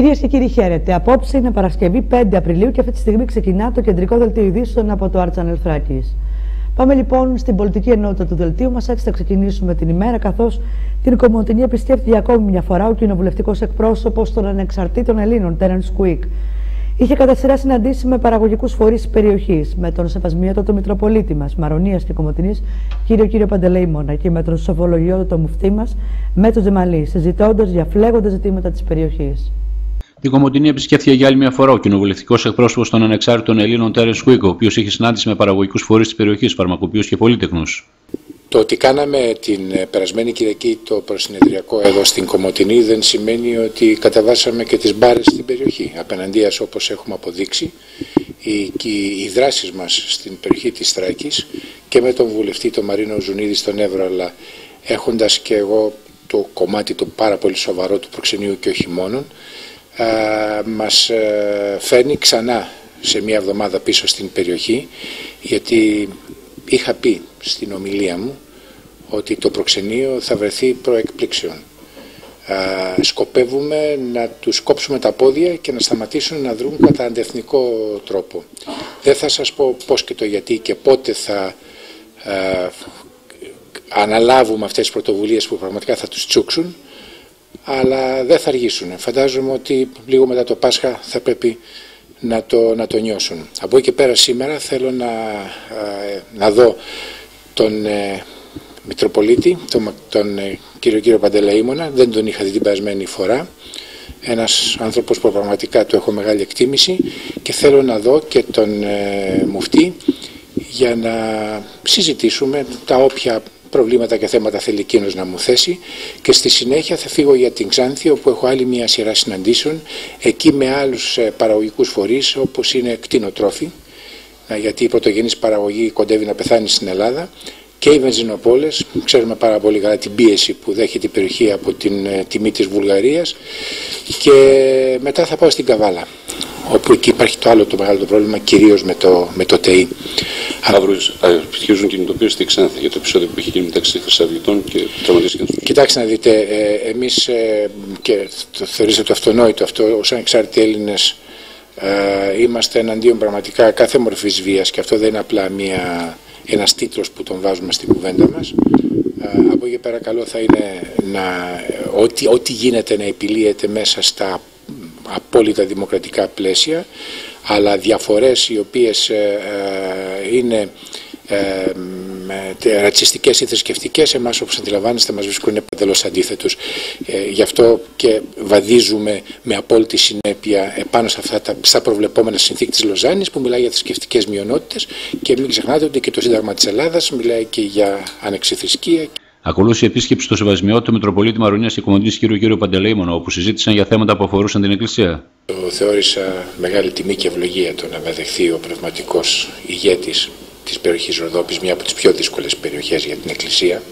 Κυρίες και κύριοι, χαίρετε. Απόψε είναι Παρασκευή 5 Απριλίου και αυτή τη στιγμή ξεκινά το κεντρικό δελτίο ειδήσεων από το Arts Channel Πάμε λοιπόν στην πολιτική ενότητα του δελτίου μας. Έτσι θα ξεκινήσουμε την ημέρα, καθώς την Κομωτινή επισκέφτηκε για ακόμη μια φορά ο κοινοβουλευτικός εκπρόσωπος των ανεξαρτήτων Ελλήνων, Τέρεν Κουίκ. Είχε κατά σειρά συναντήσει με παραγωγικούς φορείς της περιοχής, με τον Σεβασμιότατο Μητροπολίτη μας, Μαρονίας και Κομωτινής, κύριο κύριο Παντελεήμονα, και με τον Σοφολογιότατο Μουφτή μας, με τον Τζεμαλή, συζητώντας για φλέγοντα ζητήματα της περιοχής. Την Κομωτινή επισκέφθηκε για άλλη μια φορά ο κοινοβουλευτικός εκπρόσωπος των ανεξάρτητων Ελλήνων Τέρενς Κουίκο, ο οποίος είχε συνάντηση με παραγωγικούς φορείς της περιοχής, φαρμακοποιούς και πολίτεχνους. Το ότι κάναμε την περασμένη Κυριακή το προσυνεδριακό εδώ στην Κομωτινή δεν σημαίνει ότι καταβάσαμε και τις μπάρες στην περιοχή. Απέναντίας όπως έχουμε αποδείξει οι, οι δράσεις μας στην περιοχή της Θράκης και με τον βουλευτή τον Μαρίνο Ζουνίδη στον Εύρο αλλά έχοντας και εγώ το κομμάτι το πάρα πολύ σοβαρό του προξενείου και όχι μόνον α, μας ε, φέρνει ξανά σε μια εβδομάδα πίσω στην περιοχή γιατί είχα πει στην ομιλία μου ότι το προξενείο θα βρεθεί προεκπλήξεων. σκοπεύουμε να τους κόψουμε τα πόδια και να σταματήσουν να δρουν κατά αντεθνικό τρόπο. Δεν θα σας πω πώς και το γιατί και πότε θα αναλάβουμε αυτές τις πρωτοβουλίες που πραγματικά θα τους τσούξουν, αλλά δεν θα αργήσουν. Φαντάζομαι ότι λίγο μετά το Πάσχα θα πρέπει να το, να το νιώσουν. Από εκεί και πέρα σήμερα θέλω να, να δω τον ε, Μητροπολίτη, τον, τον ε, κύριο κύριο Παντελαήμονα, δεν τον είχα δει την περασμένη φορά. Ένας άνθρωπος που πραγματικά του έχω μεγάλη εκτίμηση και θέλω να δω και τον ε, Μουφτή για να συζητήσουμε τα όποια προβλήματα και θέματα θέλει εκείνος να μου θέσει και στη συνέχεια θα φύγω για την Ξάνθη όπου έχω άλλη μια σειρά συναντήσεων εκεί με άλλους ε, παραγωγικούς φορείς όπως είναι κτηνοτρόφοι. Ε, γιατί η πρωτογενής παραγωγή κοντεύει να πεθάνει στην Ελλάδα και οι βενζινοπόλες, ξέρουμε πάρα πολύ καλά την πίεση που δέχεται η περιοχή από την ε, τιμή της Βουλγαρίας και μετά θα πάω στην Καβάλα όπου εκεί υπάρχει το άλλο το μεγάλο το πρόβλημα κυρίως με το, με το ΤΕΙ. Αύριο επιχειρήσουν κινητοποίηση στη Ξάνθη για το επεισόδιο που έχει γίνει μεταξύ Χρυσαυγητών και τραυματίστηκαν. Κοιτάξτε να δείτε, ε, εμείς ε, και το θεωρήσατε το αυτονόητο αυτό ως ανεξάρτητοι Έλληνες ε, είμαστε εναντίον πραγματικά κάθε μορφής βίας και αυτό δεν είναι απλά μια, ένας τίτλος που τον βάζουμε στην κουβέντα μας. Ε, από εκεί πέρα καλό θα είναι να, ό,τι, ό,τι γίνεται να επιλύεται μέσα στα απόλυτα δημοκρατικά πλαίσια αλλά διαφορές οι οποίες ε, ε, είναι ε, ρατσιστικές ή θρησκευτικές, εμάς όπως αντιλαμβάνεστε μας βρίσκουν παντελώς αντίθετους. Ε, γι' αυτό και βαδίζουμε με απόλυτη συνέπεια επάνω σε αυτά τα, στα προβλεπόμενα συνθήκη της Λοζάνης που μιλάει για θρησκευτικές μειονότητες και μην ξεχνάτε ότι και το Σύνταγμα της Ελλάδας μιλάει και για ανεξιθρησκεία. Ακολούθησε επίσκεψη στο Σεβασμιό του Μητροπολίτη Μαρονία και Κομμωτή κ. κ. Παντελεήμονο, όπου συζήτησαν για θέματα που αφορούσαν την Εκκλησία. Το θεώρησα μεγάλη τιμή και ευλογία το να με δεχθεί ο πνευματικός ηγέτης της περιοχής Ροδόπης, μια από τις πιο δύσκολες περιοχές για την Εκκλησία.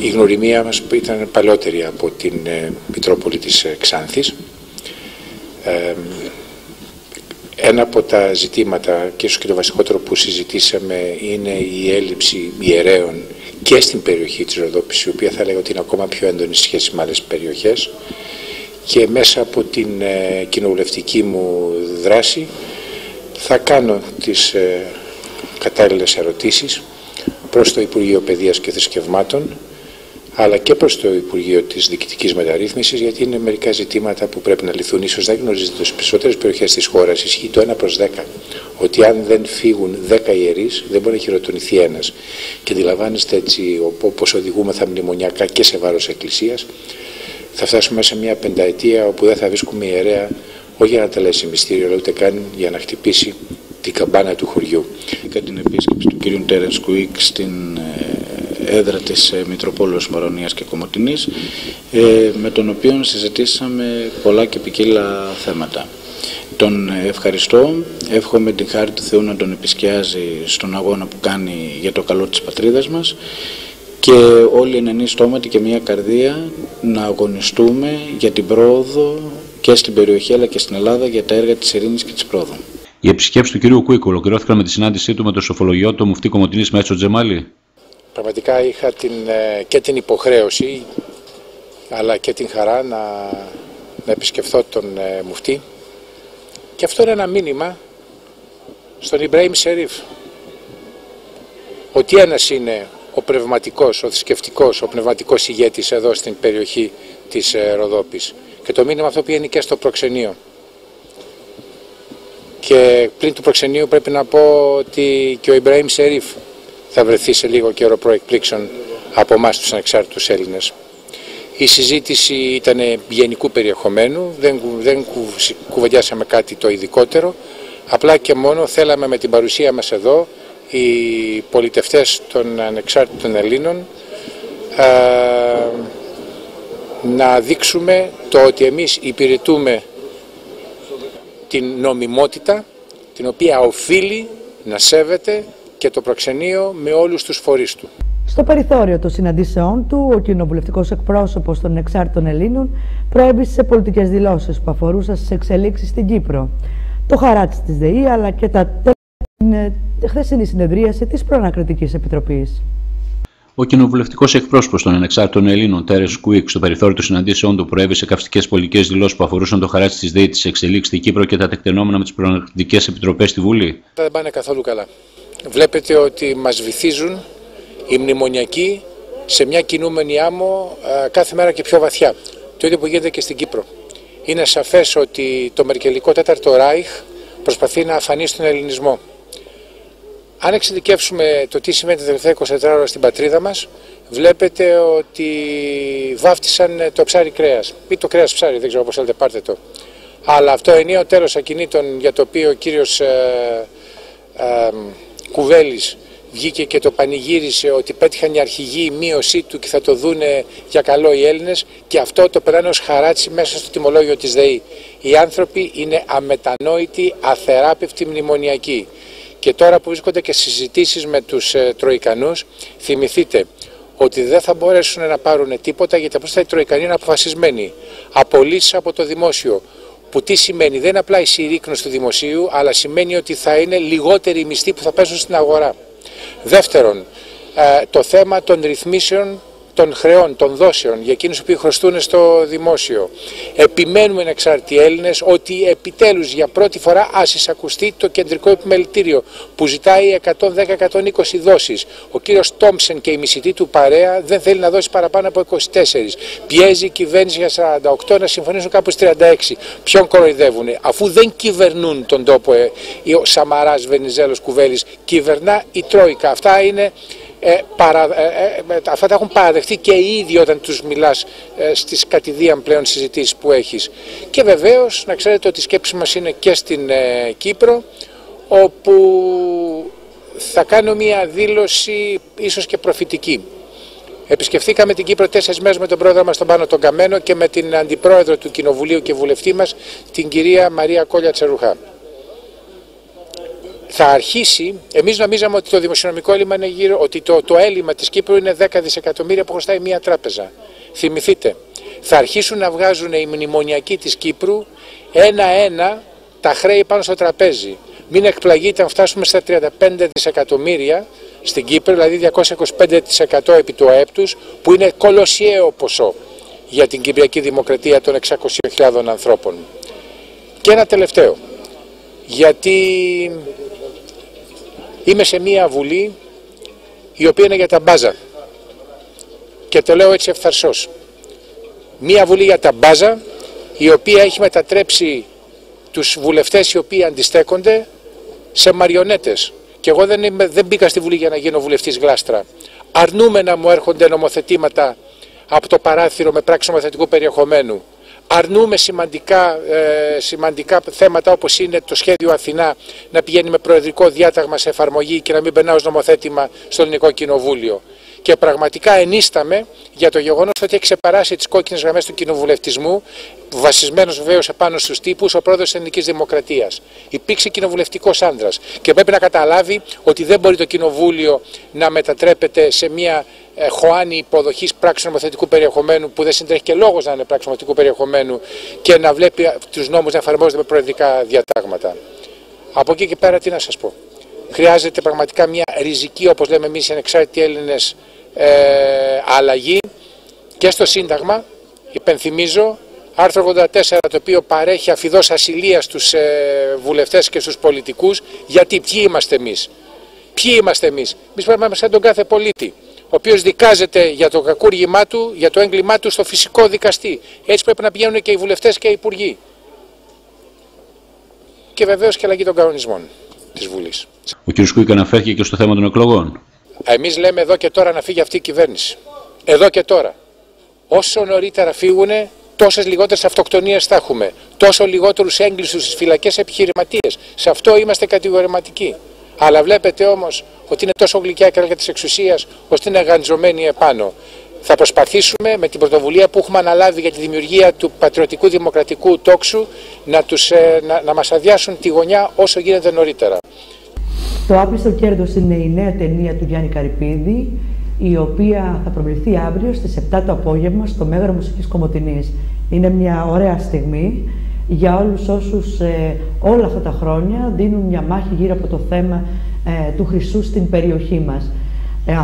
Η γνωριμία μας ήταν παλαιότερη από την ε, Μητρόπολη της ε, Ξάνθης. Ένα από τα ζητήματα και ίσως και το βασικότερο που συζητήσαμε είναι η έλλειψη ιερέων και στην περιοχή της Ροδόπης, η οποία θα λέγω ότι είναι ακόμα πιο έντονη σχέση με άλλες περιοχές και μέσα από την ε, κοινοβουλευτική μου δράση θα κάνω τις ε, κατάλληλες ερωτήσεις προς το Υπουργείο Παιδείας και Θρησκευμάτων αλλά και προς το Υπουργείο της Διοικητικής Μεταρρύθμισης γιατί είναι μερικά ζητήματα που πρέπει να λυθούν. Ίσως δεν γνωρίζετε στις περισσότερες περιοχές της χώρας ισχύει το 1 προς 10 ότι αν δεν φύγουν 10 ιερείς δεν μπορεί να χειροτονηθεί ένας. Και αντιλαμβάνεστε έτσι όπως οδηγούμεθα μνημονιακά και σε βάρος εκκλησίας θα φτάσουμε σε μια πενταετία όπου δεν θα βρίσκουμε ιερέα όχι για να τελέσει μυστήριο αλλά ούτε καν για να χτυπήσει την καμπάνα του χωριού. Κατά την επίσκεψη του κ. Τέρενς Κουίκ στην ε, έδρα της ε, Μητροπόλεως Μαρονίας και Κομωτινής ε, με τον οποίο συζητήσαμε πολλά και ποικίλα θέματα. Τον ευχαριστώ, εύχομαι την χάρη του Θεού να τον επισκιάζει στον αγώνα που κάνει για το καλό της πατρίδας μας και όλοι ενενή στόματι και μια καρδία να αγωνιστούμε για την πρόοδο και στην περιοχή αλλά και στην Ελλάδα για τα έργα της ειρήνης και της πρόοδου. Οι επισκέψεις του κ. Κουίκου ολοκληρώθηκαν με τη συνάντησή του με το σοφολογιό του Μουφτή Κομωτινής Μέτσο Τζεμάλη. Πραγματικά είχα την, ε, και την υποχρέωση αλλά και την χαρά να να επισκεφθώ τον ε, Μουφτή και αυτό είναι ένα μήνυμα στον Ιμπραήμ Σερίφ ότι ένας είναι ο πνευματικός, ο θρησκευτικός, ο πνευματικός ηγέτης εδώ στην περιοχή της ε, Ροδόπης και το μήνυμα αυτό πηγαίνει και στο προξενείο και πλην του προξενείου πρέπει να πω ότι και ο Ιμπραήμ Σερίφ θα βρεθεί σε λίγο καιρό προεκπλήξεων από εμάς τους ανεξάρτητους Έλληνες. Η συζήτηση ήταν γενικού περιεχομένου, δεν, δεν κουβεντιάσαμε κάτι το ειδικότερο, απλά και μόνο θέλαμε με την παρουσία μας εδώ οι πολιτευτές των ανεξάρτητων Ελλήνων να δείξουμε το ότι εμείς υπηρετούμε την νομιμότητα την οποία οφείλει να σέβεται και το προξενείο με όλους τους φορείς του. Στο περιθώριο των συναντήσεών του, ο κοινοβουλευτικός εκπρόσωπος των εξάρτητων Ελλήνων προέβησε σε πολιτικές δηλώσεις που αφορούσαν στις εξελίξεις στην Κύπρο. Το χαράτσι της ΔΕΗ αλλά και τα τέλη χθεσινή συνεδρίαση της Προανακριτικής Επιτροπής. Ο κοινοβουλευτικός εκπρόσωπος των ανεξάρτητων Ελλήνων, Τέρε Κουίκ, στο περιθώριο των συναντήσεών του, προέβησε καυστικές πολιτικές δηλώσεις που αφορούσαν το χαράτσι της ΔΕΗ, της εξελίξης στην Κύπρο και τα τεκτενόμενα με τις προανακριτικέ επιτροπές στη Βουλή. Δεν πάνε καθόλου καλά. Βλέπετε ότι μας βυθίζουν οι μνημονιακοί σε μια κινούμενη άμμο κάθε μέρα και πιο βαθιά. Το ίδιο που γίνεται και στην Κύπρο. Είναι σαφές ότι το Μερκελικό Τέταρτο Ράιχ προσπαθεί να αφανίσει τον ελληνισμό. Αν εξειδικεύσουμε το τι σημαίνει τα τελευταία 24 ώρα στην πατρίδα μας, βλέπετε ότι βάφτισαν το ψάρι κρέας ή το κρέας ψάρι, δεν ξέρω πώς θέλετε πάρτε το. Αλλά αυτό ενίο τέλος ακινήτων για το οποίο ο κύριος ε, ε, Κουβέλης βγήκε και το πανηγύρισε ότι πέτυχαν οι αρχηγοί η μείωσή του και θα το δούνε για καλό οι Έλληνες και αυτό το περάνε ως χαράτσι μέσα στο τιμολόγιο της ΔΕΗ. Οι άνθρωποι είναι αμετανόητοι, αθεράπευτοι, μνημονιακοί. Και τώρα που βρίσκονται και συζητήσεις με τους ε, Τροϊκανούς, θυμηθείτε ότι δεν θα μπορέσουν να πάρουν τίποτα γιατί απλώς οι Τροϊκανοί είναι αποφασισμένοι. Απολύσεις από το δημόσιο. Που τι σημαίνει, δεν είναι απλά η συρρήκνωση του δημοσίου, αλλά σημαίνει ότι θα είναι λιγότεροι οι μισθοί που θα πέσουν στην αγορά. Δεύτερον, ε, το θέμα των ρυθμίσεων των χρεών, των δόσεων για εκείνους που χρωστούν στο δημόσιο. Επιμένουμε εξάρτητοι Έλληνες ότι επιτέλους για πρώτη φορά ας εισακουστεί το κεντρικό επιμελητήριο που ζητάει 110-120 δόσεις. Ο κύριος Τόμψεν και η μισητή του παρέα δεν θέλει να δώσει παραπάνω από 24. Πιέζει η κυβέρνηση για 48 να συμφωνήσουν κάπου 36. Ποιον κοροϊδεύουν; Αφού δεν κυβερνούν τον τόπο ε, ο Σαμαράς Βενιζέλος Κουβέλης κυβερνά η Τρόικα. Αυτά είναι ε, παρα, ε, ε αυτά τα έχουν παραδεχτεί και οι ίδιοι όταν τους μιλάς ε, στις κατηδίαν πλέον συζητήσεις που έχεις. Και βεβαίως να ξέρετε ότι η σκέψη μας είναι και στην ε, Κύπρο όπου θα κάνω μια δήλωση ίσως και προφητική. Επισκεφθήκαμε την Κύπρο τέσσερις μέρες με τον πρόεδρο μας τον Πάνο τον Καμένο και με την αντιπρόεδρο του Κοινοβουλίου και βουλευτή μας, την κυρία Μαρία Κόλια Τσερουχά θα αρχίσει, εμείς νομίζαμε ότι το δημοσιονομικό έλλειμμα είναι γύρω, ότι το, το έλλειμμα της Κύπρου είναι 10 δισεκατομμύρια που χρωστάει μία τράπεζα. Θυμηθείτε, θα αρχίσουν να βγάζουν οι μνημονιακοί της Κύπρου ένα-ένα τα χρέη πάνω στο τραπέζι. Μην εκπλαγείτε αν φτάσουμε στα 35 δισεκατομμύρια στην Κύπρο, δηλαδή 225% επί του ΑΕΠ τους, που είναι κολοσιαίο ποσό για την Κυπριακή Δημοκρατία των 600.000 ανθρώπων. Και ένα τελευταίο, γιατί Είμαι σε μια βουλή η οποία είναι για τα μπάζα και το λέω έτσι ευθαρσός. Μια βουλή για τα μπάζα η οποία έχει μετατρέψει τους βουλευτές οι οποίοι αντιστέκονται σε μαριονέτες. Και εγώ δεν, είμαι, δεν μπήκα στη Βουλή για να γίνω βουλευτής γλάστρα. Αρνούμε να μου έρχονται νομοθετήματα από το παράθυρο με πράξη νομοθετικού περιεχομένου αρνούμε σημαντικά, ε, σημαντικά θέματα όπως είναι το σχέδιο Αθηνά να πηγαίνει με προεδρικό διάταγμα σε εφαρμογή και να μην περνά ως νομοθέτημα στο Ελληνικό Κοινοβούλιο. Και πραγματικά ενίσταμε για το γεγονός ότι έχει ξεπεράσει τις κόκκινες γραμμές του κοινοβουλευτισμού, βασισμένος βεβαίως επάνω στους τύπους, ο πρόεδρος της Ελληνικής Δημοκρατίας. Υπήρξε κοινοβουλευτικός άνδρας και πρέπει να καταλάβει ότι δεν μπορεί το κοινοβούλιο να μετατρέπεται σε μια ε, χωάνη υποδοχή πράξη νομοθετικού περιεχομένου που δεν συντρέχει και λόγος να είναι πράξη νομοθετικού περιεχομένου και να βλέπει τους νόμους να εφαρμόζονται με προεδρικά διατάγματα. Από εκεί και πέρα τι να σας πω. Χρειάζεται πραγματικά μια ριζική, όπως λέμε εμείς οι ανεξάρτητοι Έλληνες, ε, αλλαγή και στο Σύνταγμα. Υπενθυμίζω άρθρο 84 το οποίο παρέχει αφιδός ασυλίας στους ε, βουλευτές και στους πολιτικούς γιατί ποιοι είμαστε εμείς. Ποιοι είμαστε εμείς. Εμείς πρέπει να είμαστε σαν τον κάθε πολίτη ο οποίος δικάζεται για το κακούργημά του, για το έγκλημά του στο φυσικό δικαστή. Έτσι πρέπει να πηγαίνουν και οι βουλευτές και οι υπουργοί. Και βεβαίως και αλλαγή των κανονισμών της Βουλής. Ο κ. Σκούικα αναφέρθηκε και στο θέμα των εκλογών. Εμείς λέμε εδώ και τώρα να φύγει αυτή η κυβέρνηση. Εδώ και τώρα. Όσο νωρίτερα φύγουν, τόσες λιγότερες αυτοκτονίες θα έχουμε. Τόσο λιγότερους έγκλησους στις φυλακές επιχειρηματίες. Σε αυτό είμαστε κατηγορηματικοί. Αλλά βλέπετε όμως ότι είναι τόσο γλυκιά η καρδιά της εξουσίας ώστε είναι γαντζωμένη επάνω. Θα προσπαθήσουμε με την πρωτοβουλία που έχουμε αναλάβει για τη δημιουργία του πατριωτικού δημοκρατικού τόξου να, τους, ε, να, να μας αδειάσουν τη γωνιά όσο γίνεται νωρίτερα. Το άπιστο κέρδος είναι η νέα ταινία του Γιάννη Καρυπίδη, η οποία θα προβληθεί αύριο στις 7 το απόγευμα στο Μέγαρο Μουσικής Κομωτινής. Είναι μια ωραία στιγμή για όλους όσους ε, όλα αυτά τα χρόνια δίνουν μια μάχη γύρω από το θέμα ε, του Χρυσού στην περιοχή μας. Ε,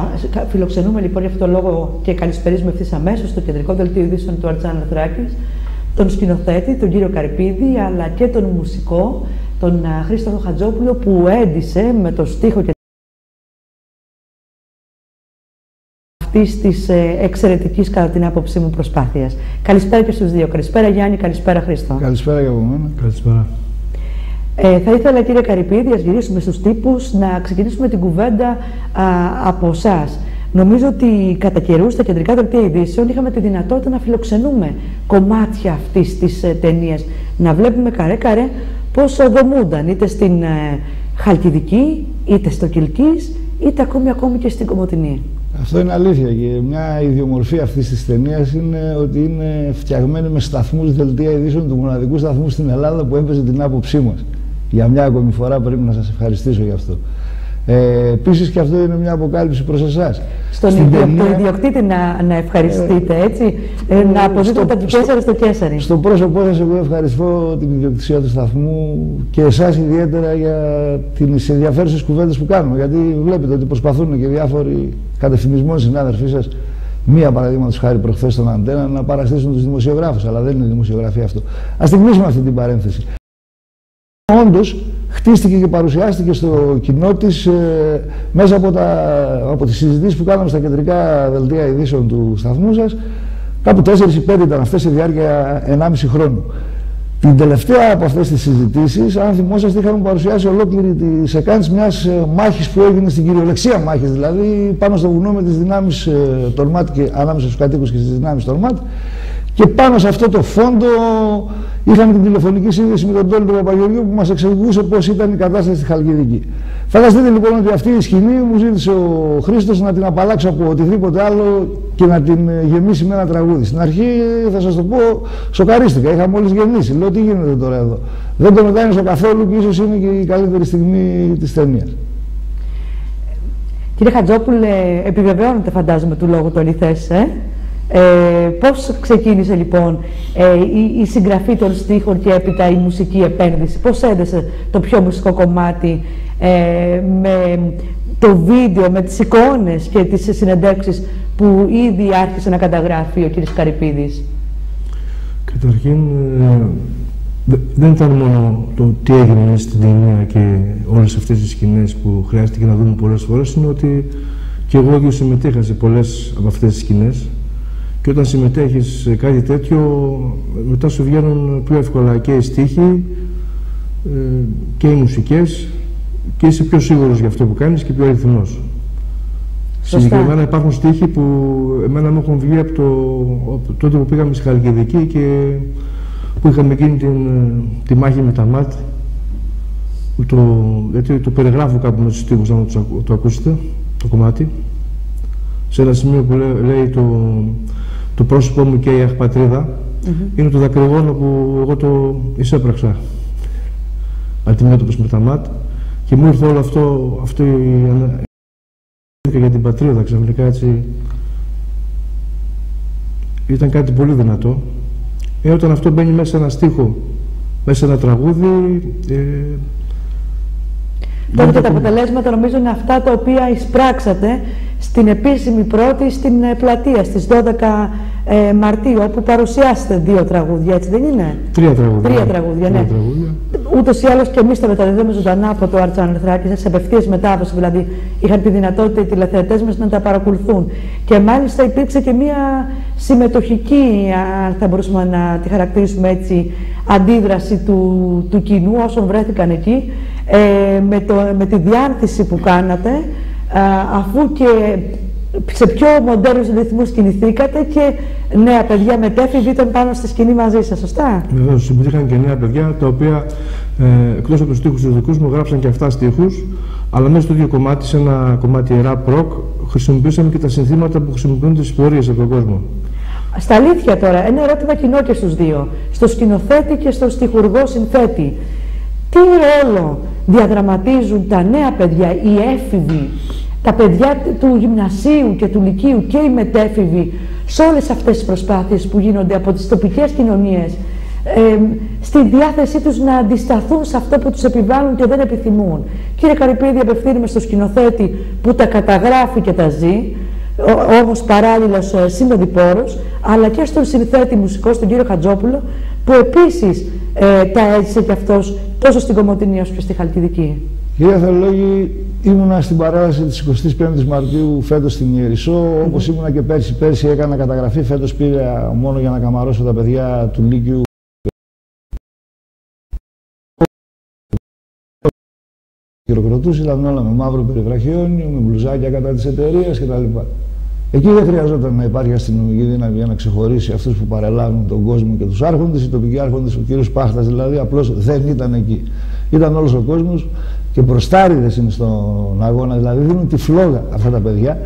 φιλοξενούμε λοιπόν για αυτό το λόγο και καλησπερίζουμε ευθύς αμέσως στο κεντρικό δελτίο ειδήσεων του Αρτζάν Θράκης, τον σκηνοθέτη, τον κύριο Καρυπίδη, αλλά και τον μουσικό, τον Χρήστο Χατζόπουλο, που έντισε με το στίχο και αυτής της ε, εξαιρετικής, κατά την άποψή μου, προσπάθειας. Καλησπέρα και στους δύο. Καλησπέρα Γιάννη, καλησπέρα Χρήστο. Καλησπέρα για μένα. Καλησπέρα. Ε, θα ήθελα κύριε Καρυπίδη, ας γυρίσουμε στους τύπους, να ξεκινήσουμε την κουβέντα α, από εσάς. Νομίζω ότι κατά καιρούς στα κεντρικά δελτία ειδήσεων είχαμε τη δυνατότητα να φιλοξενούμε κομμάτια αυτής της ε, ταινίας. Να βλέπουμε καρέ-καρέ πώ οδομούνταν είτε στην ε, Χαλκιδική, είτε στο Κιλκής, είτε ακόμη ακόμη και στην Κομωτινή. Αυτό είναι αλήθεια και μια ιδιομορφία αυτής της ταινίας είναι ότι είναι φτιαγμένη με σταθμούς δελτία ειδήσεων του μοναδικού σταθμού στην Ελλάδα που έπαιζε την άποψή μας. Για μια ακόμη φορά πρέπει να σας ευχαριστήσω γι' αυτό. Ε, Επίσης και αυτό είναι μια αποκάλυψη προς εσάς. Στον ταινία... ιδιοκτήτη να, να ευχαριστείτε, ε, έτσι. Ε, να αποδείτε τα Κέσσαρη στο Κέσσαρη. Στο πρόσωπό σας, εγώ ευχαριστώ την ιδιοκτησία του σταθμού και εσάς ιδιαίτερα για τις ενδιαφέρουσες κουβέντες που κάνουμε. Γιατί βλέπετε ότι προσπαθούν και διάφοροι κατευθυνισμοί συνάδελφοί σας Μία παραδείγματος χάρη προχθές στον Αντένα να παραστήσουν τους δημοσιογράφους. Αλλά δεν είναι δημοσιογραφία αυτό. Α την κλείσουμε αυτή την παρένθεση. Όντως, χτίστηκε και παρουσιάστηκε στο κοινό της ε, μέσα από, τα, από τις συζητήσεις που κάναμε στα κεντρικά δελτία ειδήσεων του σταθμού σας. Κάπου 4 ή 5 ήταν αυτές σε διάρκεια 1,5 χρόνου. Την τελευταία από αυτές τις συζητήσεις, αν θυμόσαστε, είχαμε παρουσιάσει ολόκληρη τη σεκάνης μιας ε, μάχης που έγινε στην κυριολεξία μάχης, δηλαδή πάνω στο βουνό με τις δυνάμεις ε, των ΜΑΤ και ανάμεσα στους κατοίκους και στις δυνάμεις των ΜΑΤ και πάνω σε αυτό το φόντο είχαμε την τηλεφωνική σύνδεση με τον Τόλι του Παπαγεωργίου που μας εξηγούσε πώς ήταν η κατάσταση στη Χαλκιδική. Φανταστείτε λοιπόν ότι αυτή η σκηνή μου ζήτησε ο Χρήστος να την απαλλάξω από οτιδήποτε άλλο και να την γεμίσει με ένα τραγούδι. Στην αρχή θα σας το πω, σοκαρίστηκα. Είχα μόλις γεννήσει. Λέω τι γίνεται τώρα εδώ; Δεν το μετάνιωσα καθόλου και ίσως είναι και η καλύτερη στιγμή της ταινίας. Κύριε Χατζόπουλε, επιβεβαιώνετε φαντάζομαι του λόγου το αληθές, ε; Ε, πώς ξεκίνησε λοιπόν ε, η, η, συγγραφή των στίχων και έπειτα η μουσική επένδυση, πώς έδεσε το πιο μουσικό κομμάτι ε, με το βίντεο, με τις εικόνες και τις συνεντεύξεις που ήδη άρχισε να καταγράφει ο κ. Καρυπίδης; Καταρχήν, ε, δεν ήταν μόνο το τι έγινε μέσα στην ταινία και όλες αυτές τις σκηνές που χρειάστηκε να δούμε πολλές φορές, είναι ότι και εγώ ίδιο συμμετείχα σε πολλές από αυτές τις σκηνές και όταν συμμετέχεις σε κάτι τέτοιο, μετά σου βγαίνουν πιο εύκολα και οι στίχοι ε, και οι μουσικές και είσαι πιο σίγουρος για αυτό που κάνεις και πιο αληθινός. Συγκεκριμένα υπάρχουν στίχοι που εμένα μου έχουν βγει από το τότε που πήγαμε στη Χαλκιδική και που είχαμε γίνει την, τη μάχη με τα μάτια. Το, γιατί το περιγράφω κάπου με τους στίχους, να το, το ακούσετε, το κομμάτι. Σε ένα σημείο που λέει το το πρόσωπό μου και η αχπατρίδα mm είναι το δακρυγόνο που εγώ το εισέπραξα. Αντιμέτωπος με τα ΜΑΤ. Και μου ήρθε όλο αυτό, αυτό η για την πατρίδα ξαφνικά έτσι. Ήταν κάτι πολύ δυνατό. Ε, όταν αυτό μπαίνει μέσα σε ένα στίχο μέσα σε ένα τραγούδι ε, Τότε και τα αποτελέσματα νομίζω είναι αυτά τα οποία εισπράξατε στην επίσημη πρώτη στην ε, πλατεία στις 12 ε, Μαρτίου όπου παρουσιάσετε δύο τραγούδια, έτσι δεν είναι; Τρία τραγούδια. Τρία τραγούδια, ναι. Ούτως ή άλλως και εμείς τα μεταδίδουμε ζωντανά από το Arts Thrakis, σε απευθείας μετάδοση, δηλαδή είχαν τη δυνατότητα οι τηλεθεατές μας να τα παρακολουθούν. Και μάλιστα υπήρξε και μια συμμετοχική, αν θα μπορούσαμε να τη χαρακτηρίσουμε έτσι, αντίδραση του, του κοινού όσων βρέθηκαν εκεί, ε, με, το, με τη διάρτηση που κάνατε αφού και σε πιο μοντέρνους ρυθμούς κινηθήκατε και νέα παιδιά μετέφηβοι ήταν πάνω στη σκηνή μαζί σας, σωστά; Βεβαίως, συμμετείχαν και νέα παιδιά τα οποία ε, εκτός από τους στίχους τους δικούς μου γράψαν και αυτά στίχους αλλά μέσα στο ίδιο κομμάτι, σε ένα κομμάτι rap rock, χρησιμοποιήσαμε και τα συνθήματα που χρησιμοποιούν τις ιστορίες από τον κόσμο. Στα αλήθεια τώρα, ένα ερώτημα κοινό και στους δύο. Στο σκηνοθέτη και στο στιχουργό συνθέτη. Τι ρόλο διαδραματίζουν τα νέα παιδιά, οι έφηβοι, τα παιδιά του γυμνασίου και του λυκείου και οι μετέφηβοι σε όλες αυτές τις προσπάθειες που γίνονται από τις τοπικές κοινωνίες ε, στη διάθεσή τους να αντισταθούν σε αυτό που τους επιβάλλουν και δεν επιθυμούν. Κύριε Καρυπίδη, απευθύνουμε στο σκηνοθέτη που τα καταγράφει και τα ζει, όμως παράλληλα ο συνοδοιπόρος, αλλά και στον συνθέτη μουσικό, τον κύριο Χατζόπουλο, που επίσης ε, τα έζησε και αυτός τόσο στην Κομωτινή όσο και στη Χαλκιδική. Κύριε Θεολόγη, ήμουνα στην παράδοση της 25ης Μαρτίου φέτος στην Ιερισσό, mm όπως ήμουνα και πέρσι. Πέρσι έκανα καταγραφή, φέτος πήγα μόνο για να καμαρώσω τα παιδιά του Λύκειου χειροκροτούσε, ήταν όλα με μαύρο περιβραχιόνιο, με μπλουζάκια κατά της εταιρείας κτλ. Εκεί δεν χρειαζόταν να υπάρχει αστυνομική δύναμη για να ξεχωρίσει αυτούς που παρελάβουν τον κόσμο και τους άρχοντες. Οι τοπικοί άρχοντες, ο κύριος Πάχτας δηλαδή, απλώς δεν ήταν εκεί. Ήταν όλος ο κόσμος και μπροστάριδες είναι στον αγώνα, δηλαδή δίνουν τη φλόγα αυτά τα παιδιά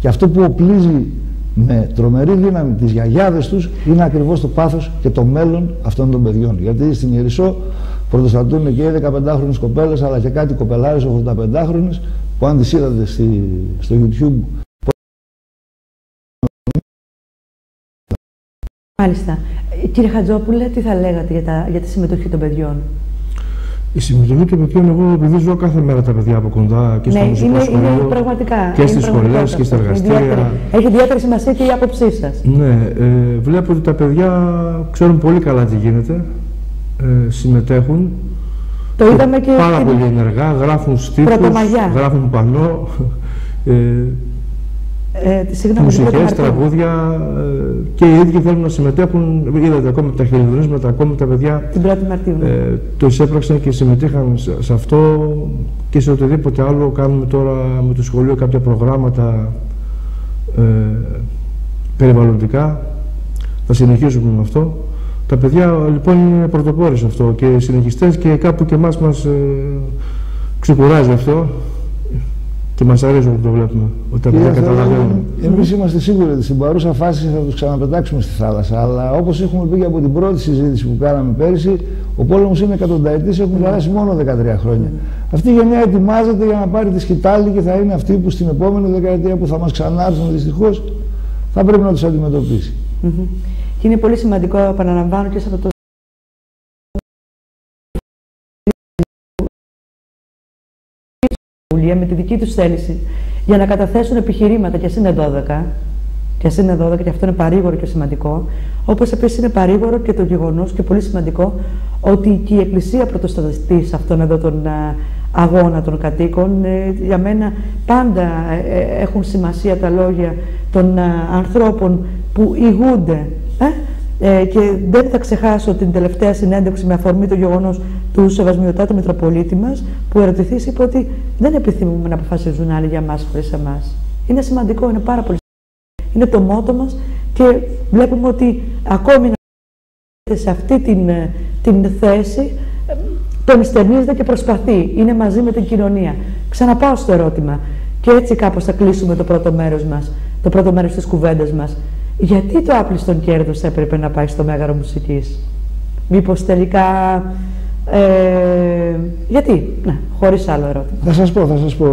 και αυτό που οπλίζει με τρομερή δύναμη τις γιαγιάδες τους είναι ακριβώς το πάθος και το μέλλον αυτών των παιδιών. Γιατί στην Ιερισσό πρωτοστατούν και οι 15χρονε κοπέλες, αλλά και κάτι κοπελάρες 85χρονε που αν τις είδατε στο YouTube Μάλιστα. Κύριε Χατζόπουλε, τι θα λέγατε για, τα, για τη συμμετοχή των παιδιών; Η συμμετοχή των παιδιών, εγώ επειδή ζω κάθε μέρα τα παιδιά από κοντά και στο ναι, μουσικό είναι, σχολείο. Είναι πραγματικά. Και στις σχολέ και στα εργαστήρια. Έχει ιδιαίτερη σημασία και η άποψή σας. Ναι, ε, βλέπω ότι τα παιδιά ξέρουν πολύ καλά τι γίνεται. Ε, συμμετέχουν. Το είδαμε και. Πάρα πολύ ενεργά, γράφουν στίχους, γράφουν πανό. Ε, ε, συγγνώμη, μουσικές, τραγούδια ε, και οι ίδιοι θέλουν να συμμετέχουν. Είδατε ακόμα τα χειροδονίσματα, ακόμα τα παιδιά την 1η Μαρτίου. Ναι. Ε, το εισέπραξαν και συμμετείχαν σε, αυτό και σε οτιδήποτε άλλο. Κάνουμε τώρα με το σχολείο κάποια προγράμματα ε, περιβαλλοντικά. Θα συνεχίσουμε με αυτό. Τα παιδιά λοιπόν είναι πρωτοπόροι σε αυτό και συνεχιστές και κάπου και εμάς μας ε, ξεκουράζει αυτό και μας αρέσει όταν το βλέπουμε, όταν τα καταλαβαίνουμε. Εμείς είμαστε σίγουροι ότι στην παρούσα φάση θα τους ξαναπετάξουμε στη θάλασσα. Αλλά όπως έχουμε πει και από την πρώτη συζήτηση που κάναμε πέρυσι, ο πόλεμος είναι εκατονταετής, έχουν περάσει μόνο 13 χρόνια. Αυτή η γενιά ετοιμάζεται για να πάρει τη σκητάλη και θα είναι αυτή που στην επόμενη δεκαετία που θα μας ξανάρθουν δυστυχώς θα πρέπει να τους αντιμετωπίσει. Και είναι πολύ σημαντικό, επαναλαμβάνω και σε αυτό το με τη δική τους θέληση για να καταθέσουν επιχειρήματα και ας είναι 12 και ας είναι 12 και αυτό είναι παρήγορο και σημαντικό. Όπως επίσης είναι παρήγορο και το γεγονός και πολύ σημαντικό ότι και η Εκκλησία πρωτοστατευτεί σε αυτόν εδώ τον αγώνα των κατοίκων ε, για μένα πάντα ε, ε, έχουν σημασία τα λόγια των ανθρώπων που ηγούνται ε, και δεν θα ξεχάσω την τελευταία συνέντευξη με αφορμή το γεγονός του Σεβασμιωτάτου Μητροπολίτη μας, που ερωτηθείς είπε ότι δεν επιθυμούμε να αποφασίζουν άλλοι για μας χωρίς εμάς. Είναι σημαντικό, είναι πάρα πολύ σημαντικό. Είναι το μότο μας και βλέπουμε ότι ακόμη να σε αυτή την, ε, την θέση ε, τον στερνίζεται και προσπαθεί. Είναι μαζί με την κοινωνία. Ξαναπάω στο ερώτημα. Και έτσι κάπως θα κλείσουμε το πρώτο μέρος μας, το πρώτο μέρος της κουβέντας μας γιατί το άπλιστον κέρδος έπρεπε να πάει στο Μέγαρο Μουσικής; Μήπως τελικά... Ε, γιατί, ναι, χωρίς άλλο ερώτημα. Θα σας πω, θα σας πω.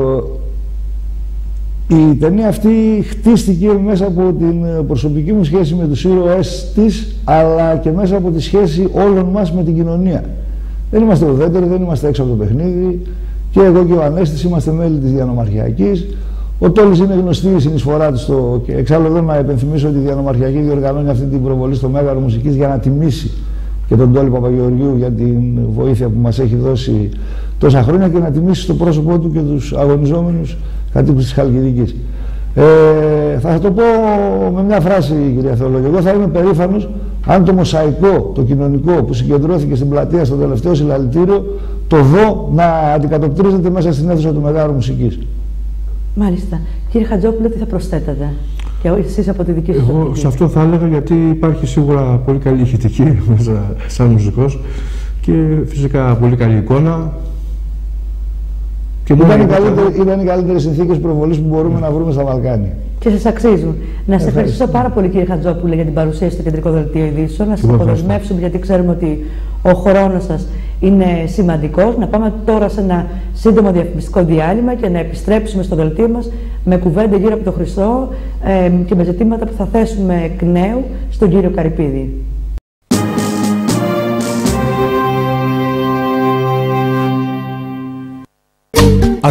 Η ταινία αυτή χτίστηκε μέσα από την προσωπική μου σχέση με τους ήρωές της, αλλά και μέσα από τη σχέση όλων μας με την κοινωνία. Δεν είμαστε ουδέτεροι, δεν είμαστε έξω από το παιχνίδι. Και εγώ και ο Ανέστης είμαστε μέλη της Διανομαρχιακής. Ο Τόλης είναι γνωστή η συνεισφορά του στο... Και εξάλλου εδώ να επενθυμίσω ότι η Διανομαρχιακή διοργανώνει αυτή την προβολή στο Μέγαρο Μουσικής για να τιμήσει και τον Τόλη Παπαγεωργίου για την βοήθεια που μας έχει δώσει τόσα χρόνια και να τιμήσει στο πρόσωπό του και τους αγωνιζόμενους κατοίκους της Χαλκιδικής. Ε, θα το πω με μια φράση κυρία Θεολόγη. Εγώ θα είμαι περήφανος αν το μοσαϊκό, το κοινωνικό που συγκεντρώθηκε στην πλατεία στο τελευταίο συλλαλητήριο το δω να αντικατοπτρίζεται μέσα στην αίθουσα του Μεγάλου Μουσικής. Μάλιστα. Κύριε Χατζόπουλο, τι θα προσθέτατε; Και εσείς από τη δική σας Εγώ σε αυτό θα έλεγα γιατί υπάρχει σίγουρα πολύ καλή ηχητική μέσα σαν μουσικός και φυσικά πολύ καλή εικόνα. Και ήταν, οι καλύτερες, ήταν οι καλύτερες συνθήκες προβολής που μπορούμε να βρούμε στα Βαλκάνια. Και σας αξίζουν. Να σας ευχαριστήσω πάρα πολύ, κύριε Χατζόπουλε, για την παρουσία στο κεντρικό δελτίο ειδήσεων. Να σας αποδεσμεύσουμε, γιατί ξέρουμε ότι ο χρόνος σας είναι σημαντικός. Να πάμε τώρα σε ένα σύντομο διαφημιστικό διάλειμμα και να επιστρέψουμε στο δελτίο μας με κουβέντα γύρω από το Χριστό ε, και με ζητήματα που θα θέσουμε εκ νέου στον κύριο Καρυπίδη.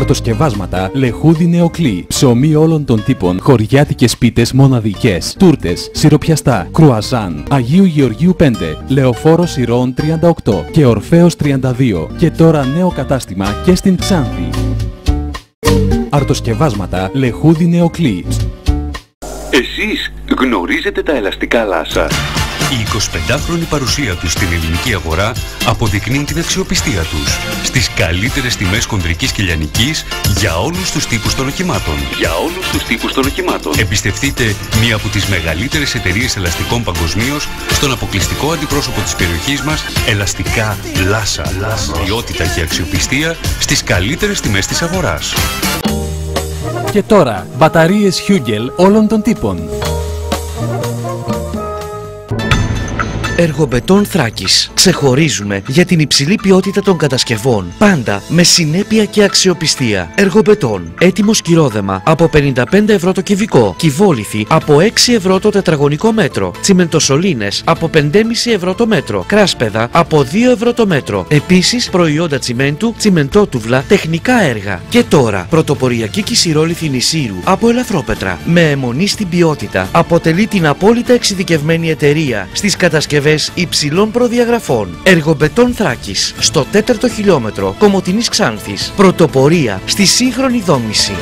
Αρτοσκευάσματα Λεχούδι Νεοκλή. Ψωμί όλων των τύπων. Χωριάτικες πίτες μοναδικές. Τούρτες. Σιροπιαστά. Κρουαζάν. Αγίου Γεωργίου 5. Λεωφόρο Ηρών 38. Και Ορφαίο 32. Και τώρα νέο κατάστημα και στην Ξάνθη. Αρτοσκευάσματα Λεχούδι Νεοκλή. Εσείς γνωρίζετε τα ελαστικά λάσα. Η 25χρονη παρουσία τους στην ελληνική αγορά αποδεικνύει την αξιοπιστία τους στις καλύτερες τιμές χοντρικής και λιανικής για όλους τους τύπους των οχημάτων. Για όλους τους τύπους των οχημάτων. Εμπιστευτείτε μία από τις μεγαλύτερες εταιρείες ελαστικών παγκοσμίως στον αποκλειστικό αντιπρόσωπο της περιοχής μας Ελαστικά Λάσα. Λάσα. Ποιότητα και αξιοπιστία στις καλύτερες τιμές της αγοράς. Και τώρα, μπαταρίες Hugel όλων των τύπων. Εργομπετών Θράκης. Ξεχωρίζουμε για την υψηλή ποιότητα των κατασκευών. Πάντα με συνέπεια και αξιοπιστία. Εργομπετών. Έτοιμο σκυρόδεμα από 55 ευρώ το κυβικό. Κυβόληθη από 6 ευρώ το τετραγωνικό μέτρο. Τσιμεντοσολίνες από 5,5 ευρώ το μέτρο. Κράσπεδα από 2 ευρώ το μέτρο. Επίσης προϊόντα τσιμέντου, τσιμεντότουβλα, τεχνικά έργα. Και τώρα πρωτοποριακή κυσιρόληθη νησίρου από ελαφρόπετρα. Με αιμονή στην ποιότητα. Αποτελεί την απόλυτα εξειδικευμένη εταιρεία στις κατασκευές υψηλών προδιαγραφών. Εργομπετών Θράκης, στο 4ο χιλιόμετρο Κομωτινής Ξάνθης. Πρωτοπορία στη σύγχρονη δόμηση.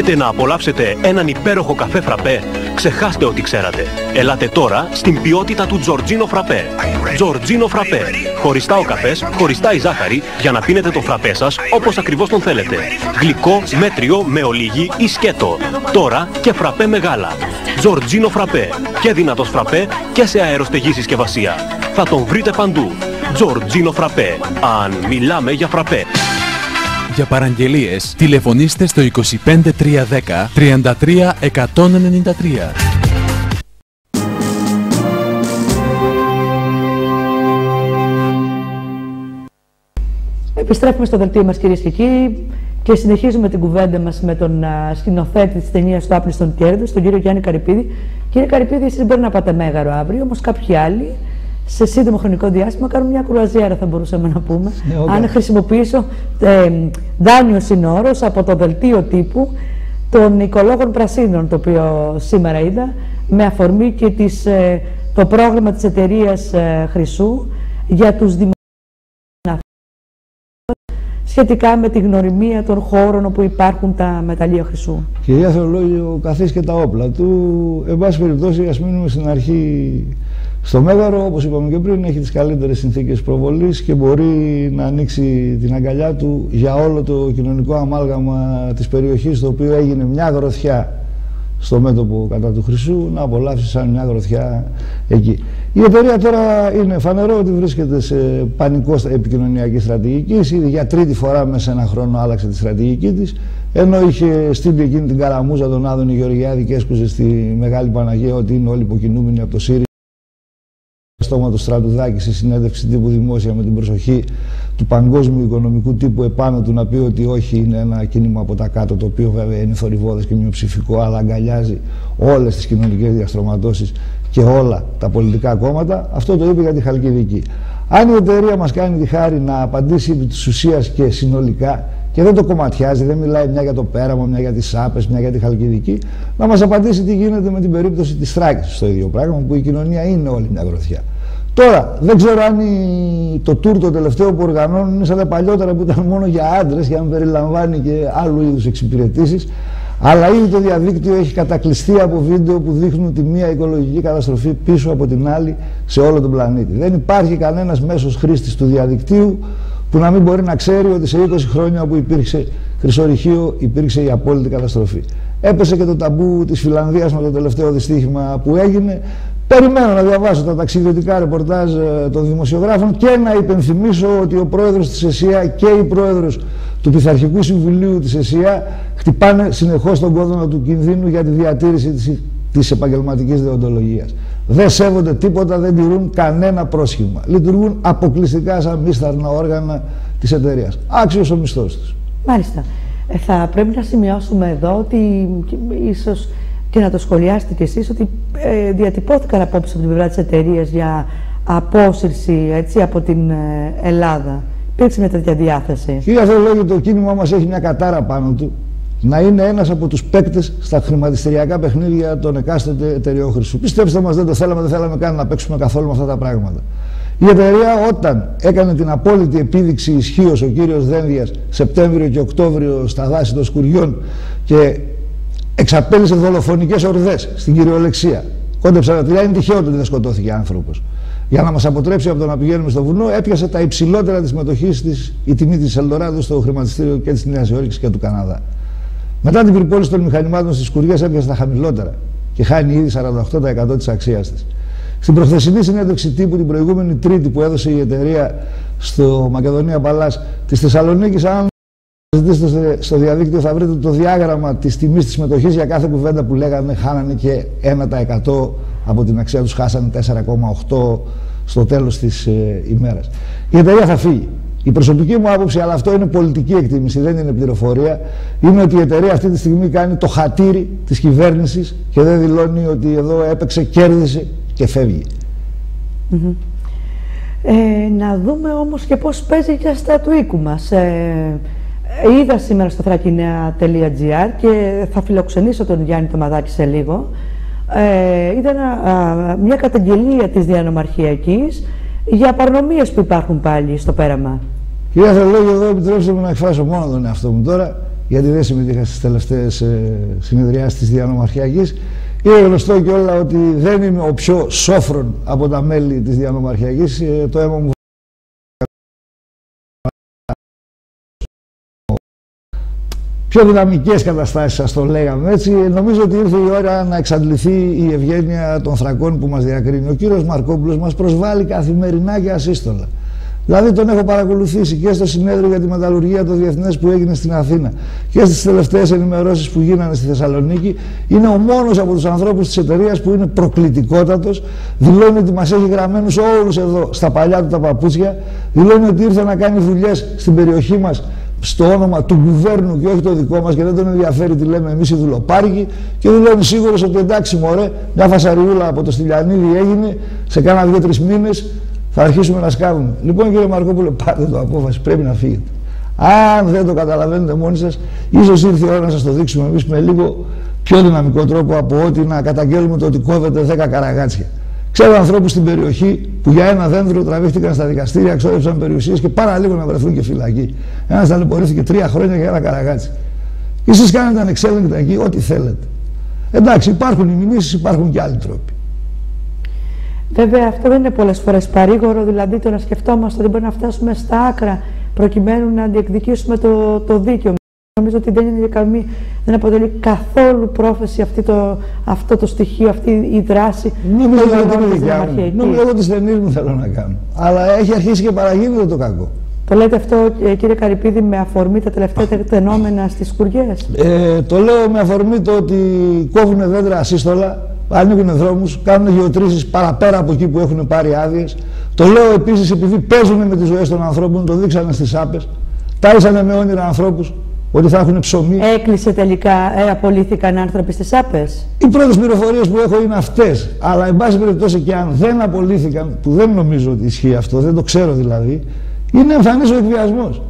Θέλετε να απολαύσετε έναν υπέροχο καφέ φραπέ. Ξεχάστε ό,τι ξέρατε. Ελάτε τώρα στην ποιότητα του Τζορτζίνο φραπέ. Τζορτζίνο φραπέ. Χωριστά ο καφές, χωριστά η ζάχαρη για να πίνετε το φραπέ σας όπως ακριβώς τον θέλετε. Γλυκό, μέτριο, με ολίγη ή σκέτο. Τώρα και φραπέ μεγάλα. Τζορτζίνο φραπέ. Και δυνατός φραπέ και σε αεροστεγή συσκευασία. Θα τον βρείτε παντού. Τζορτζίνο φραπέ. Αν μιλάμε για φραπέ. Για παραγγελίες, τηλεφωνήστε στο 25310 33 193. Επιστρέφουμε στο δελτίο μας κυρίες και κύριοι και συνεχίζουμε την κουβέντα μας με τον α, σκηνοθέτη της ταινίας «Το άπλιστον κέρδος», τον κύριο Γιάννη Καρυπίδη. Κύριε Καρυπίδη, εσείς μπορεί να πάτε μέγαρο αύριο, όμως κάποιοι άλλοι σε σύντομο χρονικό διάστημα κάνουν μια κρουαζιέρα θα μπορούσαμε να πούμε. Ναι, Αν χρησιμοποιήσω ε, δάνειο συνόρος από το δελτίο τύπου των οικολόγων πρασίνων, το οποίο σήμερα είδα, με αφορμή και τις, ε, το πρόγραμμα της εταιρείας ε, Χρυσού για τους δημοσίους σχετικά με τη γνωριμία των χώρων όπου υπάρχουν τα μεταλλεία χρυσού. Κυρία Θεολόγη, ο καθής και τα όπλα του, εν πάση περιπτώσει, ας μείνουμε στην αρχή στο Μέγαρο, όπως είπαμε και πριν, έχει τις καλύτερες συνθήκες προβολής και μπορεί να ανοίξει την αγκαλιά του για όλο το κοινωνικό αμάλγαμα της περιοχής, το οποίο έγινε μια γροθιά στο μέτωπο κατά του Χρυσού να απολαύσει σαν μια γροθιά εκεί. Η εταιρεία τώρα είναι φανερό ότι βρίσκεται σε πανικό επικοινωνιακή στρατηγική. Ήδη για τρίτη φορά μέσα σε ένα χρόνο άλλαξε τη στρατηγική της. Ενώ είχε στείλει εκείνη την καραμούζα τον Άδωνη Γεωργιάδη και έσκουζε στη Μεγάλη Παναγία ότι είναι όλοι υποκινούμενοι από το ΣΥΡΙ στόμα του Στρατουδάκης σε συνέντευξη τύπου δημόσια με την προσοχή του παγκόσμιου οικονομικού τύπου επάνω του να πει ότι όχι είναι ένα κίνημα από τα κάτω το οποίο βέβαια είναι θορυβόδες και μειοψηφικό αλλά αγκαλιάζει όλες τις κοινωνικές διαστρωματώσεις και όλα τα πολιτικά κόμματα αυτό το είπε για τη Χαλκιδική. Αν η εταιρεία μας κάνει τη χάρη να απαντήσει επί της ουσίας και συνολικά και δεν το κομματιάζει, δεν μιλάει μια για το πέραμα, μια για τις άπες, μια για τη Χαλκιδική, να μας απαντήσει τι γίνεται με την περίπτωση της Θράκης στο ίδιο πράγμα που η κοινωνία είναι όλη μια γροθιά. Τώρα, δεν ξέρω αν η, το τουρ το τελευταίο που οργανώνουν είναι σαν τα παλιότερα που ήταν μόνο για άντρες για να περιλαμβάνει και άλλου είδους εξυπηρετήσεις. Αλλά ήδη το διαδίκτυο έχει κατακλειστεί από βίντεο που δείχνουν τη μία οικολογική καταστροφή πίσω από την άλλη σε όλο τον πλανήτη. Δεν υπάρχει κανένας μέσος χρήστης του διαδικτύου που να μην μπορεί να ξέρει ότι σε 20 χρόνια που υπήρξε χρυσορυχείο υπήρξε η απόλυτη καταστροφή. Έπεσε και το ταμπού της Φιλανδίας με το τελευταίο δυστύχημα που έγινε. Περιμένω να διαβάσω τα ταξιδιωτικά ρεπορτάζ ε, των δημοσιογράφων και να υπενθυμίσω ότι ο πρόεδρος της ΕΣΥΑ και η πρόεδρος του Πειθαρχικού Συμβουλίου της ΕΣΥΑ χτυπάνε συνεχώς τον κόδωνα του κινδύνου για τη διατήρηση της, της επαγγελματικής δεοντολογίας. Δεν σέβονται τίποτα, δεν τηρούν κανένα πρόσχημα. Λειτουργούν αποκλειστικά σαν μίσταρνα όργανα της εταιρείας. Άξιος ο μισθός τους. Μάλιστα. Ε, θα πρέπει να σημειώσουμε εδώ ότι ίσως και να το σχολιάσετε κι εσείς ότι ε, διατυπώθηκαν απόψε από την πλευρά της εταιρείας για απόσυρση έτσι, από την ε, Ελλάδα. Υπήρξε μια τέτοια διάθεση. Κύριε Θεολόγη, το κίνημά μας έχει μια κατάρα πάνω του να είναι ένας από τους παίκτες στα χρηματιστηριακά παιχνίδια των εκάστοτε εταιριών χρυσού. Πιστέψτε μας, δεν το θέλαμε, δεν θέλαμε καν να παίξουμε καθόλου με αυτά τα πράγματα. Η εταιρεία όταν έκανε την απόλυτη επίδειξη ισχύως ο κύριος Δένδιας Σεπτέμβριο και Οκτώβριο στα δάση των σκουριών και εξαπέλυσε δολοφονικές ορδές στην κυριολεξία. Κόντεψα να τρία, είναι τυχαίο ότι δεν σκοτώθηκε άνθρωπος. Για να μας αποτρέψει από το να πηγαίνουμε στο βουνό, έπιασε τα υψηλότερα της συμμετοχή της η τιμή της Ελδοράδου στο χρηματιστήριο και της Νέας Υόρκης και του Καναδά. Μετά την πυρπόληση των μηχανημάτων στις σκουριές έπιασε τα χαμηλότερα και χάνει ήδη 48% της αξίας της. Στην προχθεσινή συνέντευξη τύπου την προηγούμενη Τρίτη που έδωσε η εταιρεία στο Μακεδονία Παλάς της Θεσσαλονίκης, αν ζητήσετε στο διαδίκτυο θα βρείτε το διάγραμμα της τιμής της συμμετοχής για κάθε κουβέντα που λέγανε χάνανε και 1% από την αξία τους χάσανε 4,8% στο τέλος της ε, ημέρας. Η εταιρεία θα φύγει. Η προσωπική μου άποψη, αλλά αυτό είναι πολιτική εκτίμηση, δεν είναι πληροφορία, είναι ότι η εταιρεία αυτή τη στιγμή κάνει το χατήρι της κυβέρνησης και δεν δηλώνει ότι εδώ έπαιξε, κέρδισε και φεύγει. Ε, να δούμε όμως και πώς παίζει και στα του οίκου μας. Ε, είδα σήμερα στο θρακινέα.gr και θα φιλοξενήσω τον Γιάννη Τομαδάκη σε λίγο. Ε, είδα μια καταγγελία της διανομαρχιακής για παρνομίες που υπάρχουν πάλι στο πέραμα. Κυρία Θεολόγη, εδώ επιτρέψτε μου να εκφράσω μόνο τον εαυτό μου τώρα, γιατί δεν συμμετείχα στις τελευταίες ε, συνεδριάσεις της διανομαρχιακής. Είναι γνωστό και όλα ότι δεν είμαι ο πιο σόφρον από τα μέλη της διανομαρχιακής. Ε, το αίμα μου πιο δυναμικές καταστάσεις, α το λέγαμε έτσι. Νομίζω ότι ήρθε η ώρα να εξαντληθεί η ευγένεια των θρακών που μας διακρίνει. Ο κύριος Μαρκόπουλος μας προσβάλλει καθημερινά και ασύστολα. Δηλαδή τον έχω παρακολουθήσει και στο συνέδριο για τη μεταλλουργία το διεθνές που έγινε στην Αθήνα και στις τελευταίες ενημερώσεις που γίνανε στη Θεσσαλονίκη. Είναι ο μόνος από τους ανθρώπους της εταιρείας που είναι προκλητικότατος. Δηλώνει ότι μας έχει γραμμένους όλους εδώ στα παλιά του τα παπούτσια. Δηλώνει ότι ήρθε να κάνει δουλειές στην περιοχή μας στο όνομα του κουβέρνου και όχι το δικό μας και δεν τον ενδιαφέρει τι λέμε εμείς οι δουλοπάργοι και δηλώνει σίγουρος ότι εντάξει μωρέ μια φασαριούλα από το Στυλιανίδη έγινε σε κάνα δύο-τρεις μήνες θα αρχίσουμε να σκάβουμε. Λοιπόν κύριε Μαρκόπουλο πάρτε το απόφαση πρέπει να φύγετε. Αν δεν το καταλαβαίνετε μόνοι σας ίσως ήρθε η ώρα να σας το δείξουμε εμείς με λίγο πιο δυναμικό τρόπο από ότι να καταγγέλουμε το ότι κόβεται 10 καραγάτσια. Ξέρω ανθρώπους στην περιοχή που για ένα δέντρο τραβήχτηκαν στα δικαστήρια, εξόδεψαν περιουσίες και πάρα λίγο να βρεθούν και φυλακοί. Ένας ταλαιπωρήθηκε τρία χρόνια για ένα καραγάτσι. Εσείς κάνετε ανεξέλεγκτα εκεί ό,τι θέλετε. Εντάξει, υπάρχουν οι μηνύσεις, υπάρχουν και άλλοι τρόποι. Βέβαια, αυτό δεν είναι πολλές φορές παρήγορο, δηλαδή το να σκεφτόμαστε ότι μπορεί να φτάσουμε στα άκρα προκειμένου να διεκδικήσουμε το, το δίκαιο. Νομίζω ότι δεν, είναι καμή, δεν αποτελεί καθόλου πρόφεση αυτή το, αυτό το στοιχείο, αυτή η δράση. Νομίζω ότι είναι δικιά μου. Νομίζω ότι ταινίες μου θέλω να κάνω. Αλλά έχει αρχίσει και παραγίνεται το κακό. Το λέτε αυτό, ε, κύριε Καρυπίδη, με αφορμή τα τελευταία τεκτενόμενα στις σκουριέ. Ε, το λέω με αφορμή το ότι κόβουν δέντρα ασύστολα, ανοίγουν δρόμους, κάνουν γεωτρήσεις παραπέρα από εκεί που έχουν πάρει άδειες. Το λέω επίσης επειδή παίζουν με τις ζωές των ανθρώπων, το δείξανε στις άπες. Τάισανε με όνειρα ανθρώπους ότι θα έχουν ψωμί. Έκλεισε τελικά, ε, απολύθηκαν άνθρωποι στις άπες. Οι πρώτες πληροφορίες που έχω είναι αυτές. Αλλά, εν πάση περιπτώσει, και αν δεν απολύθηκαν, που δεν νομίζω ότι ισχύει αυτό, δεν το ξέρω δηλαδή, είναι εμφανής ο εκβιασμός.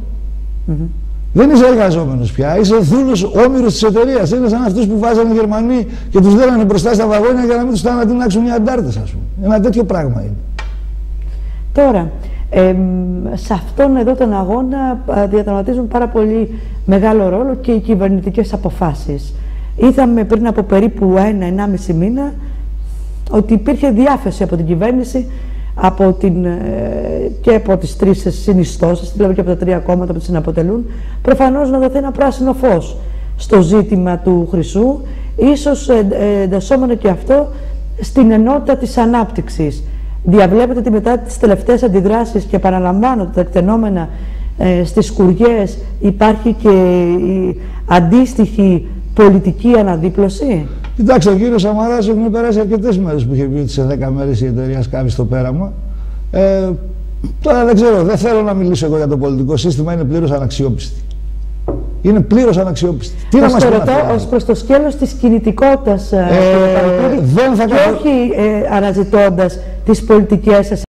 Mm -hmm. Δεν είσαι εργαζόμενος πια, είσαι δούλο όμοιρος της εταιρείας. Είναι σαν αυτούς που βάζανε οι Γερμανοί και τους δέρανε μπροστά στα βαγόνια για να μην τους ανατινάξουν οι αντάρτες, ας πούμε. Ένα τέτοιο πράγμα είναι. Τώρα, ε, σε αυτόν εδώ τον αγώνα διαδραματίζουν πάρα πολύ μεγάλο ρόλο και οι κυβερνητικές αποφάσεις. Είδαμε πριν από περίπου ένα-ενάμιση μήνα ότι υπήρχε διάθεση από την κυβέρνηση από την, ε, και από τις τρεις συνιστώσεις, δηλαδή και από τα τρία κόμματα που τις συναποτελούν, προφανώς να δοθεί ένα πράσινο φως στο ζήτημα του Χρυσού, ίσως εντασσόμενο και αυτό στην ενότητα της ανάπτυξης. Διαβλέπετε ότι μετά τις τελευταίες αντιδράσεις και επαναλαμβάνω τα εκτενόμενα ε, στις σκουριές υπάρχει και η αντίστοιχη πολιτική αναδίπλωση; Κοιτάξτε, ο κύριος Σαμαράς έχουν περάσει αρκετές μέρες που είχε πει ότι σε 10 μέρες η εταιρεία σκάβει στο πέραμα. Ε, τώρα δεν ξέρω, δεν θέλω να μιλήσω εγώ για το πολιτικό σύστημα, είναι πλήρως αναξιόπιστη. Είναι πλήρως αναξιόπιστη. Τι να μας πει Ω προς το σκέλος της κινητικότητας, ε, ε, δεν θα και όχι ε, αναζητώντας τις πολιτικές σας.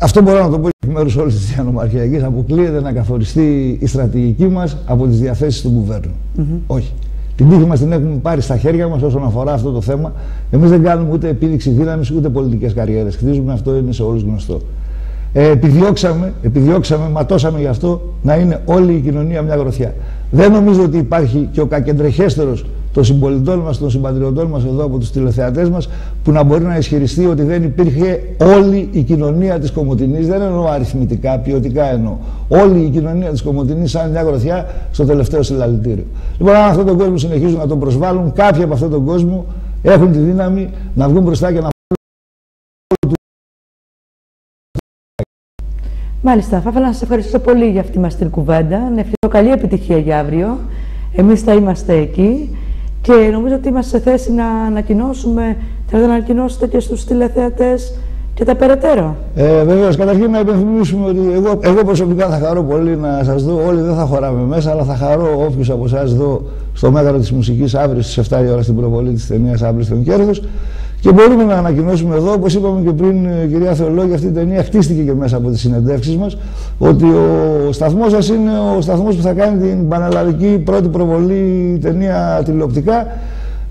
Αυτό μπορώ να το πω εκ μέρους όλης της Διανομαρχιακή. Αποκλείεται να καθοριστεί η στρατηγική μας από τις διαθέσεις του κουβέρνου. Mm -hmm. Όχι. Την τύχη μας την έχουμε πάρει στα χέρια μας όσον αφορά αυτό το θέμα. Εμείς δεν κάνουμε ούτε επίδειξη δύναμης ούτε πολιτικές καριέρες. Χτίζουμε αυτό, είναι σε όλους γνωστό. Ε, επιδιώξαμε, επιδιώξαμε, ματώσαμε γι' αυτό να είναι όλη η κοινωνία μια γροθιά. Δεν νομίζω ότι υπάρχει και ο κακεντρεχέστερος των συμπολιτών μας, των συμπατριωτών μας εδώ από τους τηλεθεατές μας, που να μπορεί να ισχυριστεί ότι δεν υπήρχε όλη η κοινωνία της Κομωτινής. Δεν εννοώ αριθμητικά, ποιοτικά εννοώ. Όλη η κοινωνία της Κομωτινής, σαν μια γροθιά, στο τελευταίο συλλαλητήριο. Λοιπόν, αν αυτόν τον κόσμο συνεχίζουν να τον προσβάλλουν, κάποιοι από αυτόν τον κόσμο έχουν τη δύναμη να βγουν μπροστά και να Μάλιστα, θα ήθελα να σας ευχαριστήσω πολύ για αυτή μας την κουβέντα. Να ευχηθώ καλή επιτυχία για αύριο. Εμείς θα είμαστε εκεί και νομίζω ότι είμαστε σε θέση να ανακοινώσουμε, θέλετε να ανακοινώσετε και στους τηλεθεατές και τα περαιτέρω. Ε, Βεβαίως, καταρχήν να υπενθυμίσουμε ότι εγώ, εγώ προσωπικά θα χαρώ πολύ να σας δω. Όλοι δεν θα χωράμε μέσα, αλλά θα χαρώ όποιους από εσάς δω στο μέγαρο της μουσικής αύριο στις 7 η ώρα στην προβολή της ταινίας Αύριο στον Κέρδος. Και μπορούμε να ανακοινώσουμε εδώ, όπως είπαμε και πριν, ε, κυρία Θεολόγη, αυτή η ταινία χτίστηκε και μέσα από τις συνεντεύξεις μας, ότι ο σταθμός σας είναι ο σταθμός που θα κάνει την πανελλαδική πρώτη προβολή ταινία τηλεοπτικά.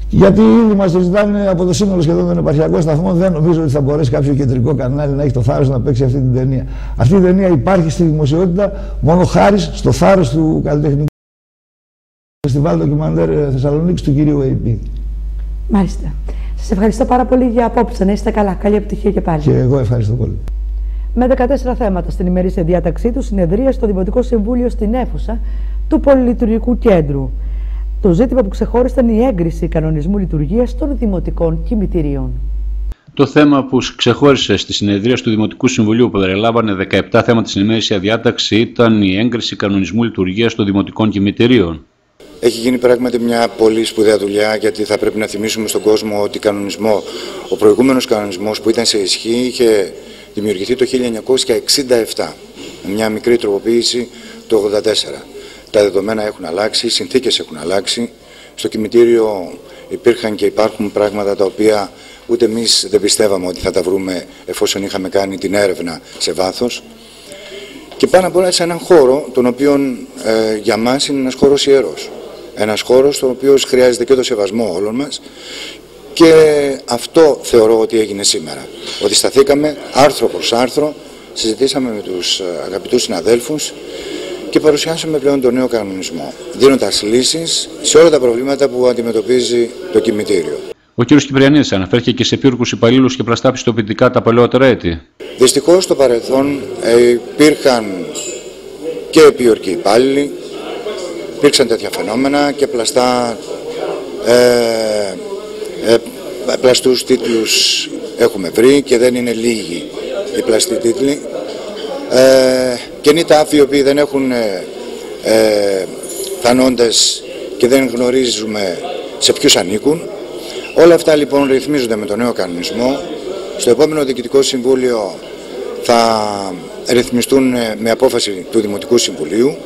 Γιατί ήδη μας το ζητάνε από το σύνολο σχεδόν των επαρχιακών σταθμών. Δεν νομίζω ότι θα μπορέσει κάποιο κεντρικό κανάλι να έχει το θάρρος να παίξει αυτή την ταινία. Αυτή η ταινία υπάρχει στη δημοσιότητα μόνο χάρη στο θάρρος του καλλιτεχνικού φεστιβάλ ντοκιμαντέρ Θεσσαλονίκης του κυρίου AP. Μάλιστα. Σας ευχαριστώ πάρα πολύ για απόψε. Να είστε καλά. Καλή επιτυχία και πάλι. Και εγώ ευχαριστώ πολύ. Με 14 θέματα στην ημερήσια διάταξή του, συνεδρία στο Δημοτικό Συμβούλιο στην αίθουσα του Πολυλειτουργικού Κέντρου. Το ζήτημα που ξεχώρισαν η έγκριση κανονισμού λειτουργίας των δημοτικών κημητηρίων. Το θέμα που ξεχώρισε στη συνεδρία του Δημοτικού Συμβουλίου που περιλάμβανε 17 θέματα στην ημερήσια διάταξη ήταν η έγκριση κανονισμού λειτουργίας των δημοτικών κημητηρίων. Έχει γίνει πράγματι μια πολύ σπουδαία δουλειά γιατί θα πρέπει να θυμίσουμε στον κόσμο ότι κανονισμό, ο προηγούμενος κανονισμός που ήταν σε ισχύ είχε δημιουργηθεί το 1967 με μια μικρή τροποποίηση το 1984. Τα δεδομένα έχουν αλλάξει, οι συνθήκες έχουν αλλάξει. Στο κημητήριο υπήρχαν και υπάρχουν πράγματα τα οποία ούτε εμείς δεν πιστεύαμε ότι θα τα βρούμε εφόσον είχαμε κάνει την έρευνα σε βάθος. Και πάνω απ' όλα σε έναν χώρο, τον οποίο ε, για μας είναι ένας χώρος ιερός. Ένας χώρος στον οποίο χρειάζεται και το σεβασμό όλων μας και αυτό θεωρώ ότι έγινε σήμερα. Ότι σταθήκαμε άρθρο προς άρθρο, συζητήσαμε με τους ε, αγαπητούς συναδέλφους και παρουσιάσαμε πλέον τον νέο κανονισμό, δίνοντας λύσεις σε όλα τα προβλήματα που αντιμετωπίζει το κημητήριο. Ο κ. Κυπριανίδη αναφέρθηκε και σε πύργους υπαλλήλους και πλαστά πιστοποιητικά τα παλαιότερα έτη. Δυστυχώς στο παρελθόν ε, υπήρχαν και επιορκοί υπάλληλοι. Υπήρξαν τέτοια φαινόμενα και πλαστά ε, ε, πλαστούς τίτλους έχουμε βρει και δεν είναι λίγοι οι πλαστοί τίτλοι. Ε, καινοί τάφοι οι οποίοι δεν έχουν ε, ε, και δεν γνωρίζουμε σε ποιους ανήκουν. Όλα αυτά λοιπόν ρυθμίζονται με τον νέο κανονισμό. Στο επόμενο Διοικητικό Συμβούλιο θα ρυθμιστούν ε, με απόφαση του Δημοτικού Συμβουλίου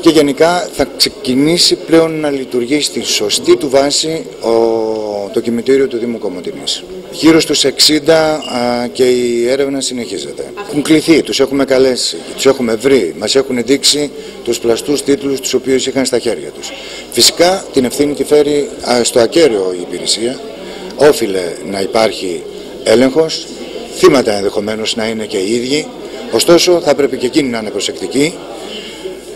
και γενικά θα ξεκινήσει πλέον να λειτουργεί στη σωστή του βάση ο, το κημητήριο του Δήμου Κομωτινής. Γύρω στους 60 και η έρευνα συνεχίζεται. Έχουν κληθεί, τους έχουμε καλέσει, τους έχουμε βρει, μας έχουν δείξει τους πλαστούς τίτλους τους οποίους είχαν στα χέρια τους. Φυσικά την ευθύνη τη φέρει στο ακέραιο η υπηρεσία, όφιλε να υπάρχει έλεγχος, θύματα ενδεχομένως να είναι και οι ίδιοι, ωστόσο θα πρέπει και εκείνοι να είναι προσεκτικοί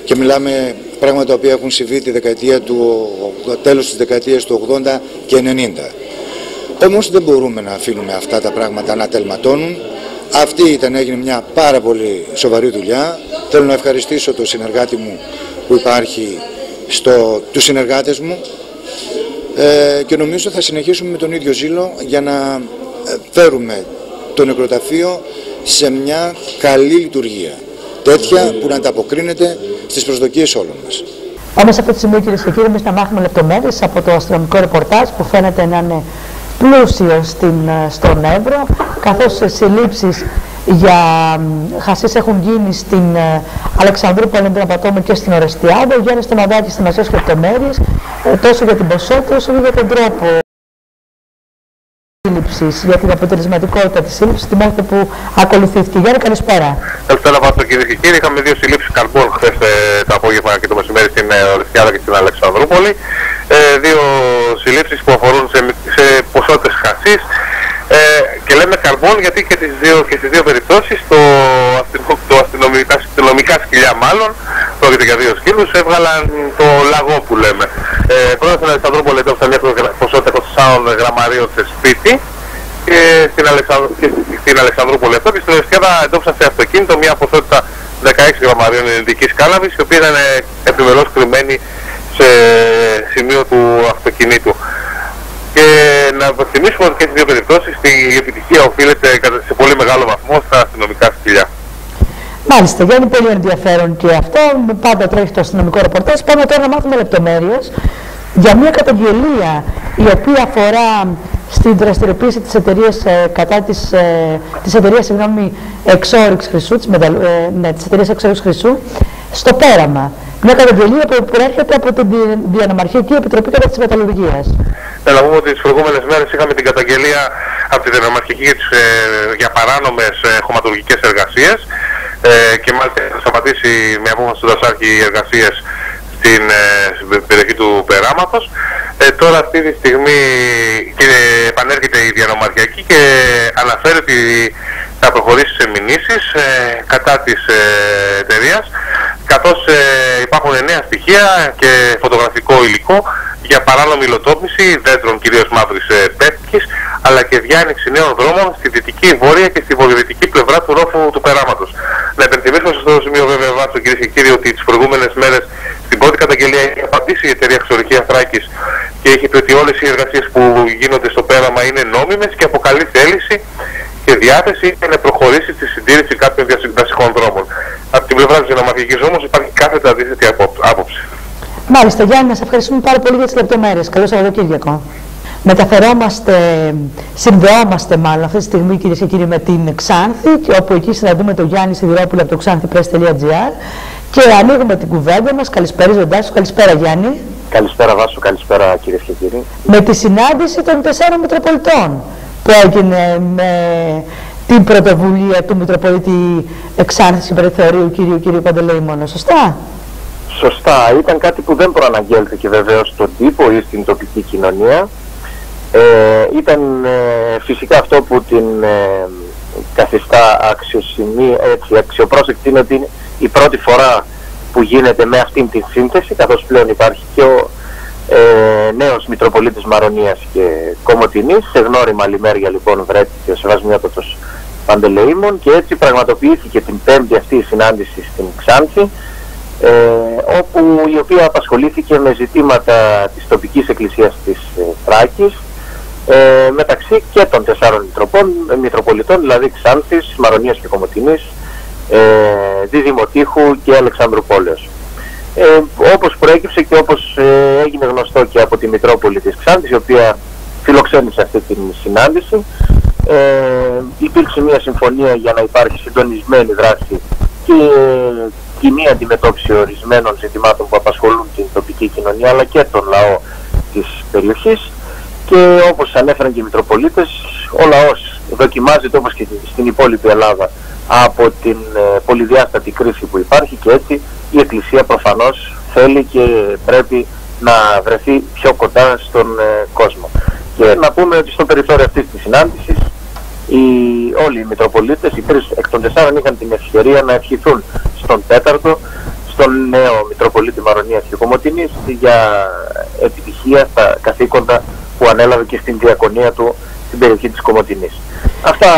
και μιλάμε πράγματα τα οποία έχουν συμβεί τη δεκαετία του, τέλος της δεκαετίας του 80 και 90. Όμως δεν μπορούμε να αφήνουμε αυτά τα πράγματα να τελματώνουν. Αυτή ήταν, έγινε μια πάρα πολύ σοβαρή δουλειά. Θέλω να ευχαριστήσω τον συνεργάτη μου που υπάρχει, στο, τους συνεργάτες μου ε, και νομίζω θα συνεχίσουμε με τον ίδιο ζήλο για να ε, φέρουμε το νεκροταφείο σε μια καλή λειτουργία. Τέτοια που να ανταποκρίνεται στις προσδοκίες όλων μας. Όμως αυτή τη στιγμή, κυρίες και κύριοι, εμείς να μάθουμε λεπτομέρειες από το αστυνομικό ρεπορτάζ που φαίνεται να είναι πλούσιο στην, ε, στον Εύρο, καθώς συλλήψεις για χασίς έχουν γίνει στην ε, Αλεξανδρούπολη, την Απατώμε και στην Ορεστιάδα. Ο Γιάννη Τεμαδάκη θα μας δώσει λεπτομέρειες τόσο για την ποσότητα όσο και για τον τρόπο σύλληψης, για την αποτελεσματικότητα της σύλληψης, τη μέθοδο που ακολουθήθηκε. Γιάννη, καλησπέρα. Καλησπέρα, Βάσο κυρίες και κύριοι. Είχαμε δύο συλλήψει καρμπών χθες ε, το απόγευμα και το μεσημέρι στην ε, Ορεστιάδα και στην Αλεξανδρούπολη. Ε, δύο συλλήψει που αφορούν σε, σε ποσότητες χασί. Ε, και λέμε καρμπών γιατί και, τις δύο, και στις δύο περιπτώσεις το, το αστυνομικά, αστυνομικά σκυλιά μάλλον, πρόκειται για δύο σκύλους, έβγαλαν το λαγό που λέμε. Ε, πρώτα στην Αλεξανδρούπολη εντόπισαν μια ποσότητα 24 γραμμαρίων σε σπίτι και στην, Αλεξανδρ... και στην Αλεξανδρούπολη αυτό και στην Ευσκέδα εντόπισαν σε αυτοκίνητο μια ποσότητα 16 γραμμαρίων ελληνικής κάλαβης η οποία ήταν επιμελώς κρυμμένη σε σημείο του αυτοκινήτου. Και να θυμίσουμε ότι και στις δύο περιπτώσεις η επιτυχία οφείλεται σε πολύ μεγάλο βαθμό στα αστυνομικά σκυλιά. Μάλιστα, είναι πολύ ενδιαφέρον και αυτό. Πάντα τρέχει το αστυνομικό ρεπορτάζ. Πάμε τώρα να μάθουμε λεπτομέρειες για μια καταγγελία η οποία αφορά στην δραστηριοποίηση της εταιρείας ε, κατά της, ε, της εταιρείας, συγγνώμη, εξόριξ χρυσού, της, μεταλ, ε, ναι, της εταιρείας εξόριξ χρυσού, στο πέραμα. Μια καταγγελία που προέρχεται από την Διανομαρχική Επιτροπή κατά της Μεταλλουργίας. Να πούμε ότι τις προηγούμενες μέρες είχαμε την καταγγελία από τη Διανομαρχική για, τις, ε, για παράνομες ε, χωματουργικές εργασίες ε, και μάλιστα θα σταματήσει με απόφαση του Δασάρχη οι εργασίες στην, ε, περιοχή του Περάματος. Ε, τώρα αυτή τη στιγμή και επανέρχεται η Διανομαρχιακή και αναφέρει ότι θα προχωρήσει σε μηνύσεις ε, κατά της ε, εταιρείας καθώς ε, υπάρχουν νέα στοιχεία και φωτογραφικό υλικό για παράνομη υλοτόπιση δέντρων κυρίως μαύρης ε, πέπτικης αλλά και διάνοιξη νέων δρόμων στη δυτική, βόρεια και στη βορειοδυτική πλευρά του ρόφου του περάματος. Να υπενθυμίσουμε σε αυτό το σημείο βέβαια βάσο κυρίες και κύριοι ότι τις προηγούμενες μέρες στην πρώτη καταγγελία έχει απαντήσει η εταιρεία Ξωρική Αθράκης και έχει πει ότι όλες οι εργασίες που γίνονται στο πέραμα είναι νόμιμες και αποκαλεί θέληση και διάθεση να προχωρήσει στη συντήρηση κάποιων δασικών δρόμων. Από την πλευρά της Γενομαρχική όμως υπάρχει κάθετα αντίθετη άποψη. Μάλιστα, Γιάννη, να σας ευχαριστούμε πάρα πολύ για τις λεπτομέρειες. Καλό Σαββατοκύριακο. Μεταφερόμαστε, συνδεόμαστε μάλλον αυτή τη στιγμή κυρίες και κύριοι με την Ξάνθη, και όπου εκεί συναντούμε τον Γιάννη Σιδηρόπουλο από το xanthpress.gr και ανοίγουμε την κουβέντα μας, καλησπέριζοντάς σου. Καλησπέρα, Γιάννη. Καλησπέρα, Βάσου, καλησπέρα κυρίες και κύριοι. Με τη συνάντηση των τεσσάρων Μητροπολιτών που έγινε με την πρωτοβουλία του Μητροπολίτη Εξάρτησης Περιθωρίου κ. κ. Παντελεήμονο. Σωστά; Σωστά. Ήταν κάτι που δεν προαναγγέλθηκε βεβαίως στον τύπο ή στην τοπική κοινωνία. Ε, ήταν ε, φυσικά αυτό που την ε, καθιστά αξιοσημή, έτσι, αξιοπρόσεκτη είναι ότι είναι η πρώτη φορά που γίνεται με αυτήν την σύνθεση καθώς πλέον υπάρχει και ο ε, νέος Μητροπολίτης Μαρονίας και Κομωτινής. Σε γνώριμα λιμέρια λοιπόν βρέθηκε ο Σεβασμιότατος Παντελεήμων και έτσι πραγματοποιήθηκε την πέμπτη αυτή συνάντηση στην Ξάνθη ε, όπου η οποία απασχολήθηκε με ζητήματα της τοπικής εκκλησίας της ε, Θράκης ε, μεταξύ και των τεσσάρων μητροπών, μητροπολιτών, δηλαδή Ξάνθης, Μαρονίας και Κομωτινής, ε, Διδημοτήχου και Αλεξάνδρου Πόλεως. Ε, όπως προέκυψε και όπως ε, έγινε γνωστό και από τη Μητρόπολη της Ξάνθης, η οποία φιλοξένησε αυτή την συνάντηση, ε, υπήρξε μια συμφωνία για να υπάρχει συντονισμένη δράση και κοινή αντιμετώπιση ορισμένων ζητημάτων που απασχολούν την τοπική κοινωνία αλλά και τον λαό της περιοχής. Και όπως ανέφεραν και οι Μητροπολίτες ο λαός δοκιμάζεται όπως και στην υπόλοιπη Ελλάδα από την ε, πολυδιάστατη κρίση που υπάρχει και έτσι η Εκκλησία προφανώς θέλει και πρέπει να βρεθεί πιο κοντά στον ε, κόσμο. Και να πούμε ότι στο περιθώριο αυτής της συνάντησης οι, όλοι οι Μητροπολίτες, οι τρεις εκ των τεσσάρων είχαν την ευκαιρία να ευχηθούν στον τέταρτο, στον νέο Μητροπολίτη Μαρονίας και Κομωτινής για επιτυχία στα καθήκοντα που ανέλαβε και στην διακονία του στην περιοχή της Κομωτινής. Αυτά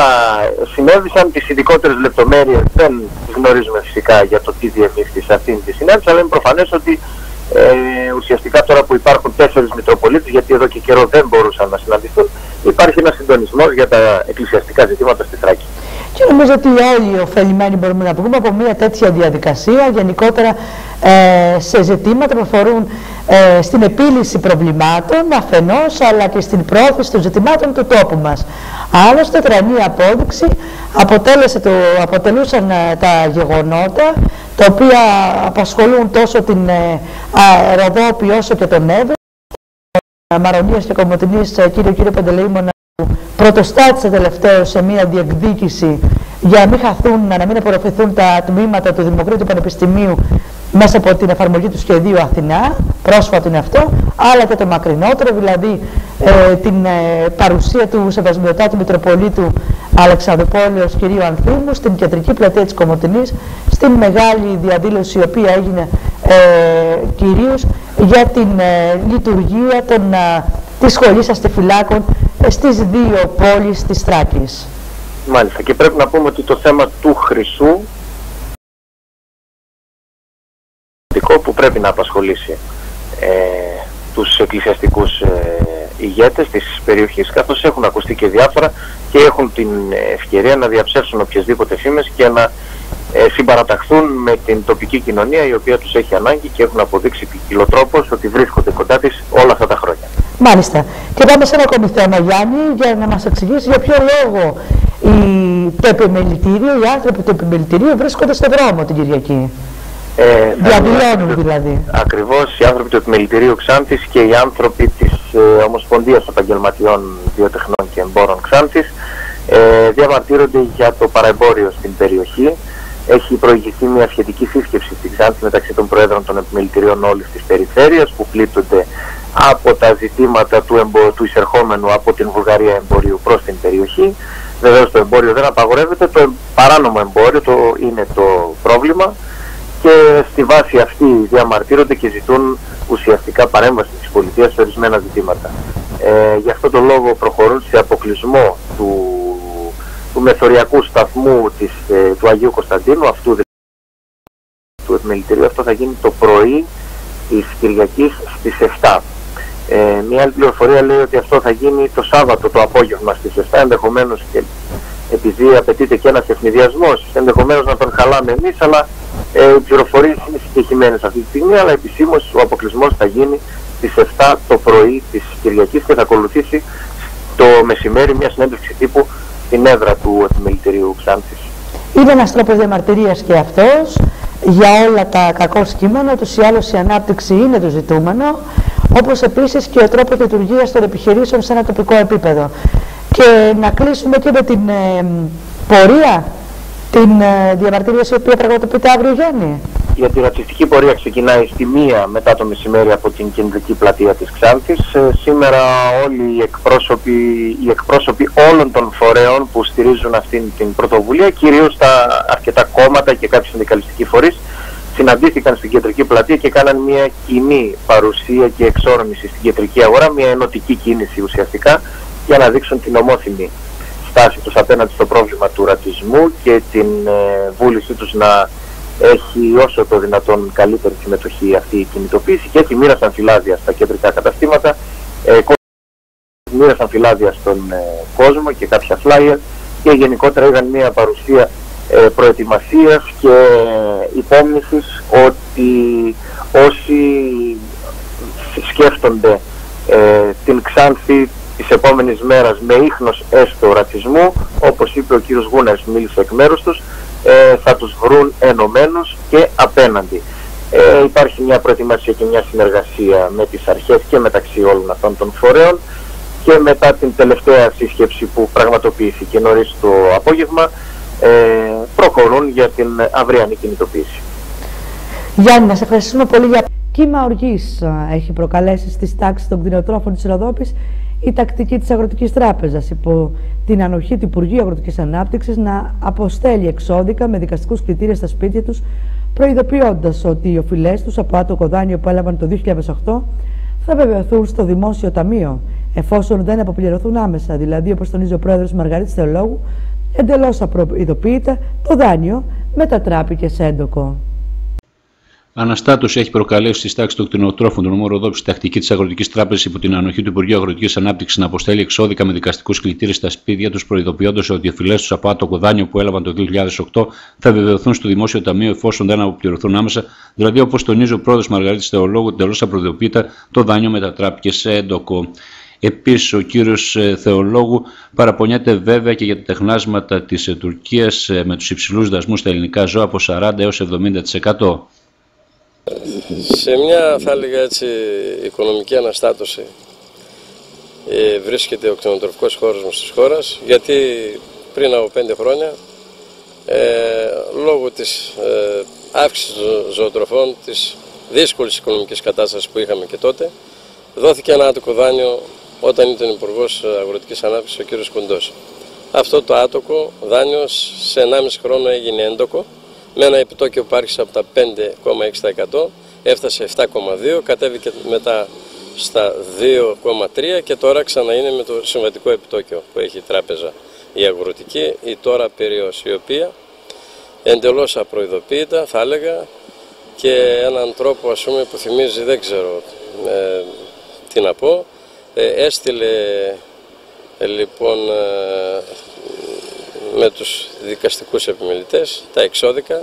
συνέβησαν, τις ειδικότερες λεπτομέρειες δεν γνωρίζουμε φυσικά για το τι διεμήφθη σε αυτήν τη συνάντηση, αλλά είναι προφανές ότι ε, ουσιαστικά τώρα που υπάρχουν τέσσερις Μητροπολίτες, γιατί εδώ και καιρό δεν μπορούσαν να συναντηθούν, υπάρχει ένας συντονισμός για τα εκκλησιαστικά ζητήματα στη Θράκη. Και νομίζω ότι όλοι οι ωφελημένοι μπορούμε να πούμε από μια τέτοια διαδικασία γενικότερα ε, σε ζητήματα που αφορούν ε, στην επίλυση προβλημάτων αφενός αλλά και στην πρόθεση των ζητημάτων του τόπου μας. Άλλωστε τρανή απόδειξη αποτέλεσε το, αποτελούσαν ε, τα γεγονότα τα οποία απασχολούν τόσο την ε, Ροδόπη όσο και τον Εύρο Μαρονίας και Κομωτινής κύριο κύριο Παντελεήμονα πρωτοστάτησε τελευταίο σε μια διεκδίκηση για να μην χαθούν, να μην απορροφηθούν τα τμήματα του Δημοκρίτου Πανεπιστημίου μέσα από την εφαρμογή του σχεδίου Αθηνά, πρόσφατο είναι αυτό, αλλά και το μακρινότερο, δηλαδή ε, την ε, παρουσία του Σεβασμιωτάτου Μητροπολίτου Αλεξανδροπόλεως κ. Ανθίμου στην κεντρική πλατεία της Κομωτινής, στην μεγάλη διαδήλωση η οποία έγινε ε, κυρίως για την ε, λειτουργία των, ε, της σχολής αστεφυλάκων στις δύο πόλεις της Θράκης. Μάλιστα και πρέπει να πούμε ότι το θέμα του χρυσού που πρέπει να απασχολήσει ε, τους εκκλησιαστικούς ε, ηγέτες της περιοχής καθώς έχουν ακουστεί και διάφορα και έχουν την ευκαιρία να διαψεύσουν οποιασδήποτε φήμες και να ε, συμπαραταχθούν με την τοπική κοινωνία η οποία τους έχει ανάγκη και έχουν αποδείξει ποικιλοτρόπως ότι βρίσκονται κοντά της όλα αυτά τα χρόνια. Μάλιστα. Και πάμε σε ένα ακόμη θέμα, Γιάννη, για να μας εξηγήσει για ποιο λόγο οι, το επιμελητήριο, οι άνθρωποι του επιμελητηρίου βρίσκονται στο δρόμο την Κυριακή. Ε, Διαδηλώνουν δηλαδή. Ακριβώς οι άνθρωποι του επιμελητηρίου Ξάνθης και οι άνθρωποι της ε, Ομοσπονδίας Επαγγελματιών Βιοτεχνών και Εμπόρων Ξάνθης ε, διαμαρτύρονται για το παραεμπόριο στην περιοχή. Έχει προηγηθεί μια σχετική σύσκεψη στην Ξάνθη μεταξύ των Προέδρων των Επιμελητηρίων όλης της περιφέρειας που πλήττονται από τα ζητήματα του, εμπο, του εισερχόμενου από την Βουλγαρία εμπορίου προς την περιοχή. Βεβαίως το εμπόριο δεν απαγορεύεται, το παράνομο εμπόριο το, είναι το πρόβλημα και στη βάση αυτή διαμαρτύρονται και ζητούν ουσιαστικά παρέμβαση της πολιτείας σε ορισμένα ζητήματα. Ε, γι' αυτό το λόγο προχωρούν σε αποκλεισμό του, του μεθοριακού σταθμού της, ε, του Αγίου Κωνσταντίνου, αυτού του επιμελητηρίου. Αυτό θα γίνει το πρωί της Κυριακής στις 7. Ε, μια άλλη πληροφορία λέει ότι αυτό θα γίνει το Σάββατο το απόγευμα στις 7, ενδεχομένως και επειδή απαιτείται και ένας ευνηδιασμός, ενδεχομένως να τον χαλάμε εμείς, αλλά ε, οι πληροφορίες είναι συγκεκριμένες αυτή τη στιγμή, αλλά επισήμως ο αποκλεισμός θα γίνει στις 7 το πρωί της Κυριακής και θα ακολουθήσει το μεσημέρι μια συνέντευξη τύπου στην έδρα του Επιμελητηρίου Ξάνθης. Είναι ένας τρόπος διαμαρτυρίας και αυτός για όλα τα κακό σκήμενα, ούτως ή άλλως η ανάπτυξη είναι το ζητούμενο, όπως επίσης και ο τρόπος λειτουργίας των επιχειρήσεων σε ένα τοπικό επίπεδο. Και να κλείσουμε και με την ε, πορεία, την ε, διαμαρτυρία η οποία πραγματοποιείται αύριο Γιάννη. Η αντιρατσιστική πορεία ξεκινάει στη μία μετά το μεσημέρι από την κεντρική πλατεία της Ξάνθης. Ε, σήμερα όλοι οι εκπρόσωποι, οι εκπρόσωποι όλων των φορέων που στηρίζουν αυτήν την πρωτοβουλία, κυρίως τα αρκετά κόμματα και κάποιοι συνδικαλιστικοί φορείς, συναντήθηκαν στην κεντρική πλατεία και κάναν μια κοινή παρουσία και εξόρμηση στην κεντρική αγορά, μια ενωτική κίνηση ουσιαστικά, για να δείξουν την ομόθυμη στάση τους απέναντι στο πρόβλημα του ρατσισμού και την ε, βούλησή τους να έχει όσο το δυνατόν καλύτερη συμμετοχή αυτή η κινητοποίηση και έτσι μοίρασαν φυλάδια στα κεντρικά καταστήματα, ε, μοίρασαν φυλάδια στον ε, κόσμο και κάποια flyer και γενικότερα είδαν μια παρουσία ε, προετοιμασίας και υπόμνησης ότι όσοι σκέφτονται ε, την Ξάνθη της επόμενης μέρας με ίχνος έστω ρατσισμού, όπως είπε ο κύριος Γούνας, μίλησε εκ μέρους τους, ε, θα τους βρουν ενωμένους και απέναντι. Ε, υπάρχει μια προετοιμασία και μια συνεργασία με τις αρχές και μεταξύ όλων αυτών των φορέων και μετά την τελευταία σύσκεψη που πραγματοποιήθηκε νωρίς το απόγευμα ε, προχωρούν για την αυριανή κινητοποίηση. Γιάννη, να σε ευχαριστούμε πολύ για κύμα οργής έχει προκαλέσει στις τάξεις των κτηνοτρόφων της Ροδόπης η τακτική της Αγροτικής Τράπεζας υπό την ανοχή του Υπουργείου Αγροτικής Ανάπτυξης να αποστέλει εξώδικα με δικαστικούς κριτήρια στα σπίτια τους προειδοποιώντας ότι οι οφειλές τους από άτοκο δάνειο που έλαβαν το 2008 θα βεβαιωθούν στο Δημόσιο Ταμείο εφόσον δεν αποπληρωθούν άμεσα, δηλαδή όπως τονίζει ο πρόεδρος Μαργαρίτης Θεολόγου, εντελώς απροειδοποιείται το δάνειο μετατράπηκε σε έντοκο. Αναστάτωση έχει προκαλέσει στη στάξη των κτηνοτρόφων του νομού Ροδόπη τακτική της Αγροτικής Τράπεζας υπό την ανοχή του Υπουργείου Αγροτικής Ανάπτυξης να αποστέλει εξώδικα με δικαστικούς κλητήρες στα σπίτια τους, προειδοποιώντας ότι οι οφειλέ τους από άτοκο δάνειο που έλαβαν το 2008 θα βεβαιωθούν στο Δημόσιο Ταμείο εφόσον δεν αποπληρωθούν άμεσα, δηλαδή όπως τονίζει ο πρόεδρος Μαργαρίτης Θεολόγου, τελώ απροειδοποιείται το δάνειο μετατράπηκε σε έντοκο. Επίσης, ο κύριος ε, Θεολόγου παραπονιέται βέβαια και για τα τεχνάσματα της ε, Τουρκίας ε, με τους υψηλούς δασμούς στα ελληνικά ζώα από 40 έως 70%. Σε μια θα έλεγα έτσι οικονομική αναστάτωση ε, βρίσκεται ο κτηνοτροφικός χώρος μας της χώρας γιατί πριν από πέντε χρόνια ε, λόγω της ε, αύξησης των ζωοτροφών, της δύσκολης οικονομικής κατάστασης που είχαμε και τότε δόθηκε ένα άτοκο δάνειο όταν ήταν υπουργός Αγροτικής Ανάπτυξης ο κ. Κουντός. Αυτό το άτοκο δάνειο σε 1,5 χρόνο έγινε έντοκο με ένα επιτόκιο που άρχισε από τα 5,6% έφτασε 7,2, κατέβηκε μετά στα 2,3 και τώρα ξανά είναι με το συμβατικό επιτόκιο που έχει η τράπεζα η αγροτική, η τώρα περίοδος η οποία εντελώς απροειδοποίητα θα έλεγα και έναν τρόπο ας πούμε που θυμίζει δεν ξέρω ε, τι να πω ε, έστειλε ε, λοιπόν με τους δικαστικούς επιμελητές τα εξώδικα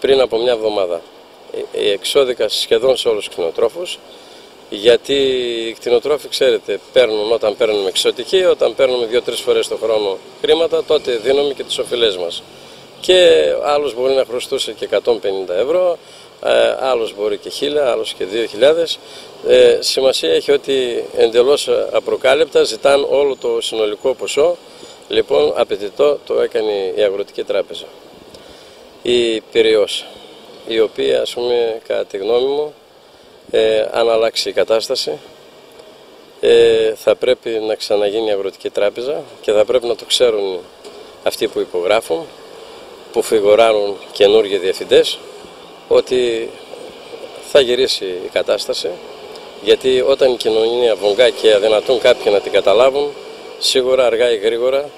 πριν από μια εβδομάδα. Η εξώδικα σχεδόν σε όλους τους κτηνοτρόφους γιατί οι κτηνοτρόφοι, ξέρετε, παίρνουν όταν παίρνουμε εξωτική, όταν παίρνουμε δύο-τρεις φορές το χρόνο χρήματα, τότε δίνουμε και τις οφειλές μας. Και άλλος μπορεί να χρωστούσε και 150 ευρώ, ε, άλλος μπορεί και 1000, άλλος και 2000. Ε, σημασία έχει ότι εντελώς απροκάλυπτα ζητάν όλο το συνολικό ποσό Λοιπόν, απαιτητό το έκανε η Αγροτική Τράπεζα. Η Πυριός, η οποία, ας πούμε, κατά τη γνώμη μου, ε, αν αλλάξει η κατάσταση, ε, θα πρέπει να ξαναγίνει η Αγροτική Τράπεζα και θα πρέπει να το ξέρουν αυτοί που υπογράφουν, που φιγουράρουν καινούργιοι διευθυντές, ότι θα γυρίσει η κατάσταση, γιατί όταν η κοινωνία βογκά και αδυνατούν κάποιοι να την καταλάβουν, σίγουρα αργά ή γρήγορα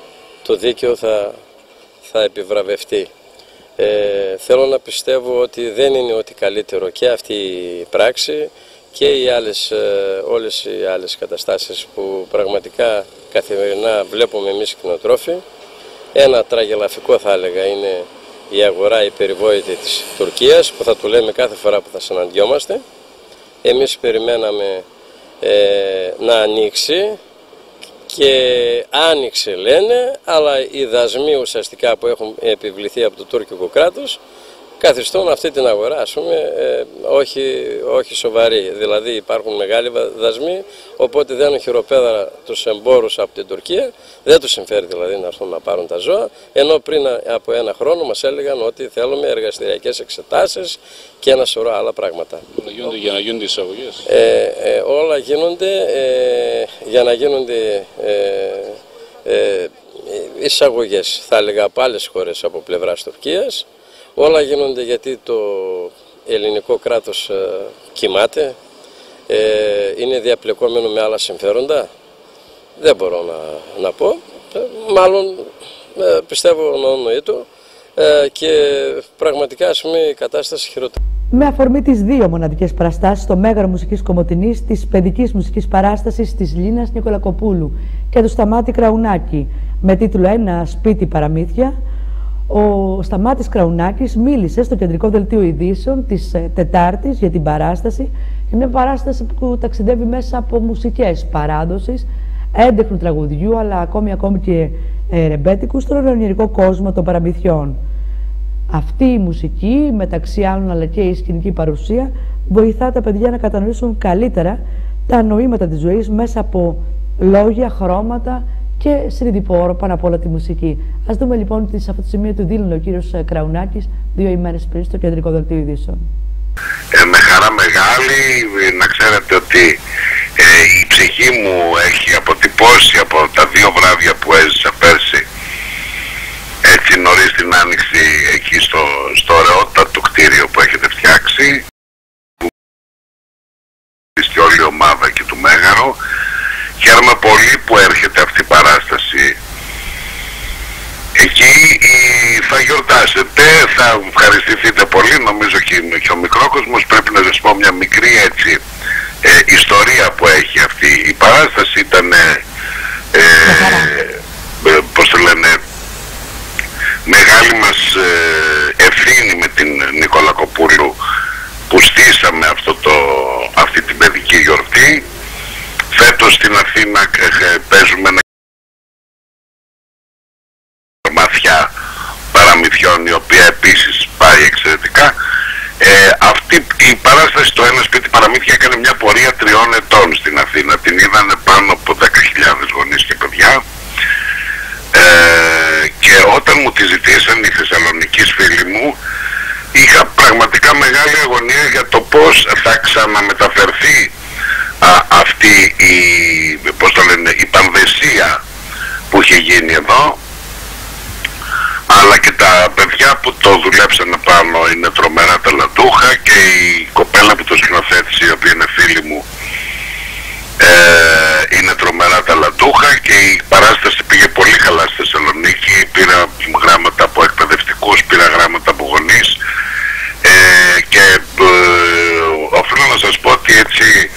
το δίκαιο θα, θα επιβραβευτεί. Ε, θέλω να πιστεύω ότι δεν είναι ότι καλύτερο και αυτή η πράξη και οι άλλες, ε, όλες οι άλλες καταστάσεις που πραγματικά καθημερινά βλέπουμε εμείς κοινοτρόφοι. Ένα τραγελαφικό θα έλεγα είναι η αγορά η περιβόητη της Τουρκίας που θα του λέμε κάθε φορά που θα συναντιόμαστε. Εμείς περιμέναμε ε, να ανοίξει και άνοιξε λένε, αλλά οι δασμοί ουσιαστικά που έχουν επιβληθεί από το τουρκικό κράτος καθιστούν αυτή την αγορά ας πούμε, ε, όχι, όχι σοβαρή. Δηλαδή υπάρχουν μεγάλοι δασμοί, οπότε δένουν χειροπέδαρα τους εμπόρους από την Τουρκία, δεν τους συμφέρει δηλαδή να έρθουν να πάρουν τα ζώα, ενώ πριν από ένα χρόνο μας έλεγαν ότι θέλουμε εργαστηριακές εξετάσεις και ένα σωρό άλλα πράγματα. Γίνονται για να γίνονται εισαγωγές. Ε, ε, όλα γίνονται ε, για να γίνονται ε, ε, εισαγωγές, θα έλεγα από άλλες χώρες από πλευράς Τουρκίας, Όλα γίνονται γιατί το ελληνικό κράτος ε, κοιμάται, ε, είναι διαπλεκόμενο με άλλα συμφέροντα. Δεν μπορώ να, να πω. Ε, μάλλον ε, πιστεύω νοήτο ε, και πραγματικά ας πούμε η κατάσταση χειρότερη. Με αφορμή τις δύο μοναδικές παραστάσεις στο Μέγαρο Μουσικής Κομωτινής, της παιδικής μουσικής παράστασης της Λίνας Νικολακοπούλου και του Σταμάτη Κραουνάκη με τίτλο «Ένα σπίτι παραμύθια», ο Σταμάτης Κραουνάκης μίλησε στο κεντρικό δελτίο ειδήσεων της ε, Τετάρτης για την παράσταση. Είναι μια παράσταση που ταξιδεύει μέσα από μουσικές παράδοσης, έντεχνου τραγουδιού, αλλά ακόμη, ακόμη και ε, ρεμπέτικου στον ονειρικό κόσμο των παραμυθιών. Αυτή η μουσική, μεταξύ άλλων αλλά και η σκηνική παρουσία, βοηθά τα παιδιά να κατανοήσουν καλύτερα τα νοήματα της ζωής μέσα από λόγια, χρώματα και συνειδηπόρο πάνω απ' όλα τη μουσική. Ας δούμε λοιπόν ότι σε αυτό το σημείο του δήλωνε ο κύριος Κραουνάκης δύο ημέρες πριν στο κεντρικό δελτίο ειδήσεων. Ε, με χαρά μεγάλη να ξέρετε ότι ε, η ψυχή μου έχει αποτυπώσει από τα δύο βράδια που έζησα πέρσι έτσι νωρίς την άνοιξη εκεί στο, στο ωραιότατο κτίριο που έχετε φτιάξει που όλη η ομάδα και του Μέγαρο χαίρομαι πολύ που έρχεται αυτή η παράσταση. Εκεί θα γιορτάσετε, θα ευχαριστηθείτε πολύ νομίζω και, και ο μικρόκοσμος. Πρέπει να σας πω μια μικρή έτσι ε, ιστορία που έχει αυτή η παράσταση. Ήταν ε, ε, πώς το λένε μεγάλη μας ε, ευθύνη με την Νικολακοπούλου που στήσαμε αυτό το, αυτή την παιδική γιορτή. Φέτος στην Αθήνα ε, παίζουμε ένα παραμυθιών η οποία επίσης πάει εξαιρετικά ε, αυτή η παράσταση στο ένα σπίτι παραμύθια έκανε μια πορεία τριών ετών στην Αθήνα. Την είδανε πάνω από 10.000 γονείς και παιδιά. Ε, και όταν μου τη ζητήσαν οι Θεσσαλονικοί φίλοι μου, είχα πραγματικά μεγάλη αγωνία για το πώς θα ξαναμεταφερθεί α, αυτή η, πώς το λένε, η πανδεσία που είχε γίνει εδώ αλλά και τα παιδιά που το δουλέψανε πάνω είναι τρομερά ταλαντούχα και η κοπέλα που το σκηνοθέτησε η οποία είναι φίλη μου ε, είναι τρομερά ταλαντούχα και η παράσταση πήγε πολύ καλά στη Θεσσαλονίκη. Πήρα γράμματα από εκπαιδευτικούς, πήρα γράμματα από γονείς ε, και ε, οφείλω να σας πω ότι έτσι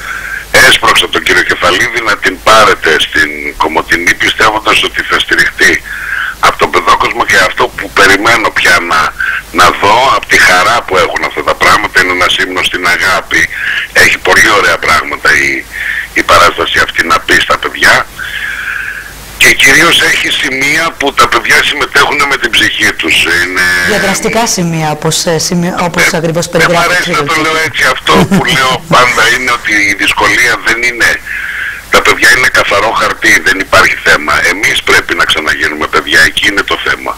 έσπρωξα τον κύριο Κεφαλίδη να την πάρετε στην Κομωτινή πιστεύοντας ότι θα στηριχτεί από τον παιδόκοσμο και αυτό που περιμένω πια να, να δω από τη χαρά που έχουν αυτά τα πράγματα είναι ένα ύμνο στην αγάπη έχει πολύ ωραία πράγματα η, η παράσταση αυτή να πει στα παιδιά και κυρίως έχει σημεία που τα παιδιά συμμετέχουν με την ψυχή τους. Είναι... Διαδραστικά σημεία, όπως, ε, σημεία, όπως ε, ακριβώς περιγράφεις. Δεν αρέσει να το λέω έτσι. Αυτό που λέω πάντα είναι ότι η δυσκολία δεν είναι τα παιδιά είναι καθαρό χαρτί, δεν υπάρχει θέμα. Εμείς πρέπει να ξαναγίνουμε παιδιά, εκεί είναι το θέμα.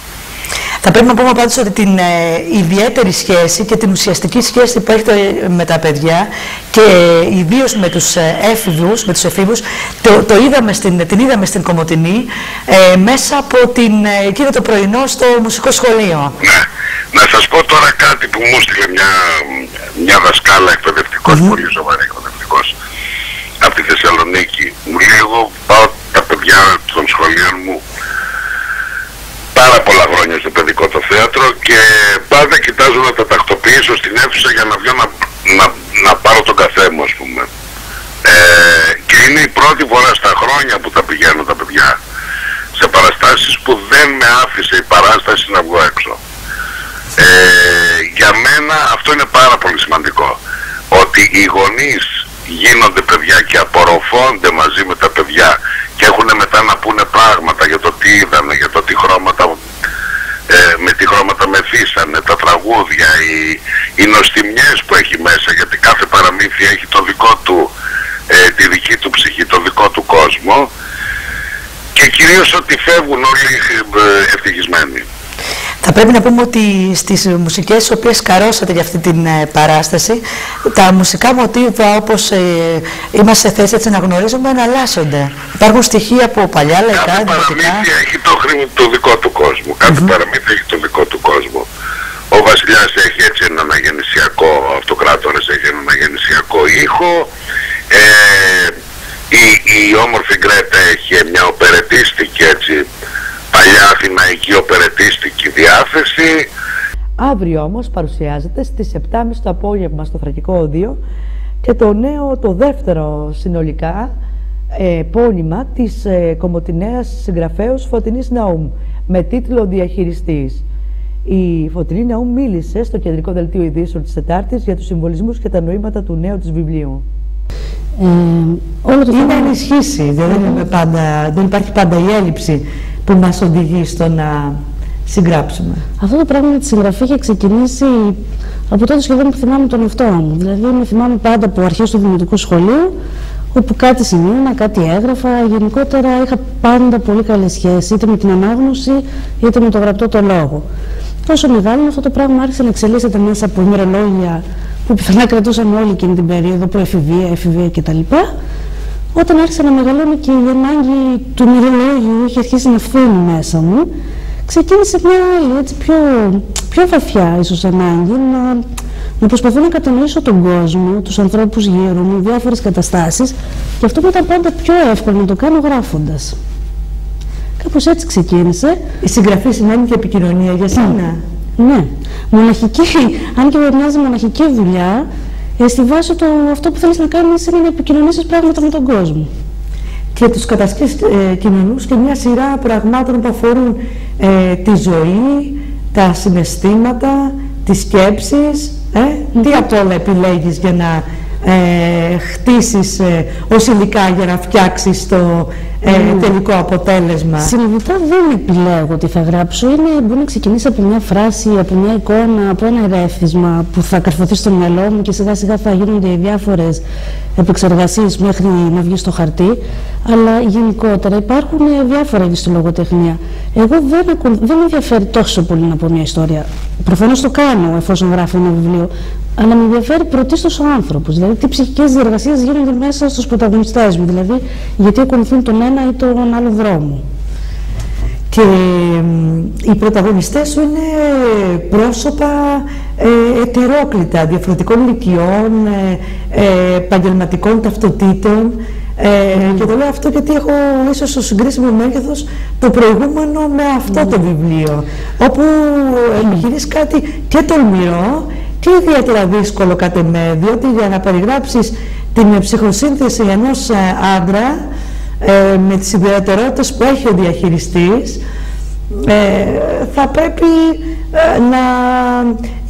Θα πρέπει να πούμε πάντως ότι την ε, ιδιαίτερη σχέση και την ουσιαστική σχέση που έχετε με τα παιδιά και ε, ιδίως με τους ε, έφηβους, με τους εφήβους, το, το είδαμε στην, την είδαμε στην Κομωτινή ε, μέσα από την, ε, εκείνο το πρωινό στο μουσικό σχολείο. Ναι. Να σας πω τώρα κάτι που μου στείλε μια, μια δασκάλα εκπαιδευτικός, πολύ σοβαρή εκπαιδευτικός από τη Θεσσαλονίκη. Μου λέει εγώ πάω τα παιδιά των σχολείων μου πάρα πολλά χρόνια στο παιδικό το θέατρο και πάντα κοιτάζω να τα τακτοποιήσω στην αίθουσα για να βγω να, να, να πάρω τον καφέ μου ας πούμε. Ε, και είναι η πρώτη φορά στα χρόνια που τα πηγαίνω τα παιδιά σε παραστάσεις που δεν με άφησε η παράσταση να βγω έξω. Ε, για μένα αυτό είναι πάρα πολύ σημαντικό ότι οι γονείς γίνονται παιδιά και απορροφώνται μαζί με τα παιδιά και έχουν μετά να πούνε πράγματα για το τι είδανε, για το τι χρώματα ε, με τι χρώματα μεθύσανε, τα τραγούδια, οι, οι νοστιμιές που έχει μέσα γιατί κάθε παραμύθι έχει το δικό του, ε, τη δική του ψυχή, το δικό του κόσμο και κυρίως ότι φεύγουν όλοι ε, ευτυχισμένοι. Θα πρέπει να πούμε ότι στις μουσικές τις οποίες καρώσατε για αυτή την ε, παράσταση τα μουσικά μοτίβα όπως ε, είμαστε σε θέση έτσι να γνωρίζουμε εναλλάσσονται. Υπάρχουν στοιχεία από παλιά λαϊκά, Κάθε παραμύθι έχει το, το δικό του κόσμο. Κάθε mm παραμύθι έχει το δικό του κόσμο. Ο Βασιλιάς έχει έτσι ένα αναγεννησιακό, ο Αυτοκράτορας έχει ένα αναγεννησιακό ήχο. Ε, η, η όμορφη Γκρέτα έχει μια οπερετίστικη έτσι παλιά αθηναϊκή οπερετίστικη διάθεση. Αύριο όμως παρουσιάζεται στις 7.30 το απόγευμα στο Θρακικό Οδείο και το νέο, το δεύτερο συνολικά ε, επώνυμα της ε, κομμωτινέας συγγραφέως Φωτεινής Ναούμ με τίτλο «Διαχειριστής». Η Φωτεινή Ναούμ μίλησε στο κεντρικό δελτίο ειδήσεων της Τετάρτης για τους συμβολισμούς και τα νοήματα του νέου της βιβλίου. Ε, όλο το Είναι θέμα... ενισχύσει, δεν, είναι πάντα, δεν υπάρχει πάντα η έλλειψη που μας οδηγεί στο να συγγράψουμε. Αυτό το πράγμα με τη συγγραφή είχε ξεκινήσει από τότε σχεδόν που θυμάμαι τον εαυτό μου. Δηλαδή, με θυμάμαι πάντα από αρχές του δημοτικού σχολείου, όπου κάτι σημείωνα, κάτι έγραφα. Γενικότερα είχα πάντα πολύ καλή σχέση, είτε με την ανάγνωση, είτε με το γραπτό το λόγο. Όσο μεγάλο αυτό το πράγμα άρχισε να εξελίσσεται μέσα από ημερολόγια που πιθανά κρατούσαμε όλη εκείνη την περίοδο, προεφηβεία, εφηβεία κτλ. Όταν άρχισε να μεγαλώνει και η ανάγκη του ημερολόγιου είχε αρχίσει να φθήνει μέσα μου, ξεκίνησε μια άλλη, έτσι, πιο, πιο βαθιά ίσως ανάγκη να, να προσπαθώ να κατανοήσω τον κόσμο, τους ανθρώπους γύρω μου, διάφορες καταστάσεις και αυτό μου ήταν πάντα πιο εύκολο να το κάνω γράφοντας. Κάπως έτσι ξεκίνησε. Η συγγραφή σημαίνει και επικοινωνία για σένα. Ναι. Μοναχική, αν και μοιάζει μοναχική δουλειά, ε, στη βάση το, αυτό που θέλεις να κάνεις είναι να επικοινωνήσεις πράγματα με τον κόσμο. Και τους κατασκείς ε, κοινωνούς και μια σειρά πραγμάτων που αφορούν ε, τη ζωή, τα συναισθήματα, τις σκέψεις. Ε; Τι από όλα επιλέγεις για να ε, χτίσεις ε, ως υλικά για να φτιάξεις το ε, τελικό αποτέλεσμα. Συνειδητά δεν επιλέγω τι θα γράψω. Είναι, μπορεί να ξεκινήσει από μια φράση, από μια εικόνα, από ένα ερέθισμα που θα καρφωθεί στο μυαλό μου και σιγά σιγά θα γίνονται οι διάφορες επεξεργασίες μέχρι να βγει στο χαρτί. Αλλά γενικότερα υπάρχουν ε, διάφορα είδη στη λογοτεχνία. Εγώ δεν, ακου- δεν με ενδιαφέρει τόσο πολύ να πω μια ιστορία. Προφανώς το κάνω εφόσον γράφω ένα βιβλίο. Αλλά με ενδιαφέρει πρωτίστως ο άνθρωπος. Δηλαδή, τι ψυχικές διεργασίες γίνονται μέσα στους πρωταγωνιστές μου. Δηλαδή, γιατί ακολουθούν τον ένα ή τον άλλο δρόμο. Και μ, οι πρωταγωνιστές σου είναι πρόσωπα ε, ετερόκλητα, διαφορετικών ηλικιών, ε, ε, επαγγελματικών ταυτοτήτων. Ε, Και το λέω αυτό γιατί έχω ίσως στο συγκρίσιμο μέγεθος το προηγούμενο με αυτό το βιβλίο, όπου επιχειρείς κάτι και τολμηρό και ιδιαίτερα δύσκολο κατ' εμέ, διότι για να περιγράψεις την ψυχοσύνθεση ενός ε, άντρα ε, με τις ιδιαιτερότητες που έχει ο διαχειριστής ε, θα πρέπει ε, να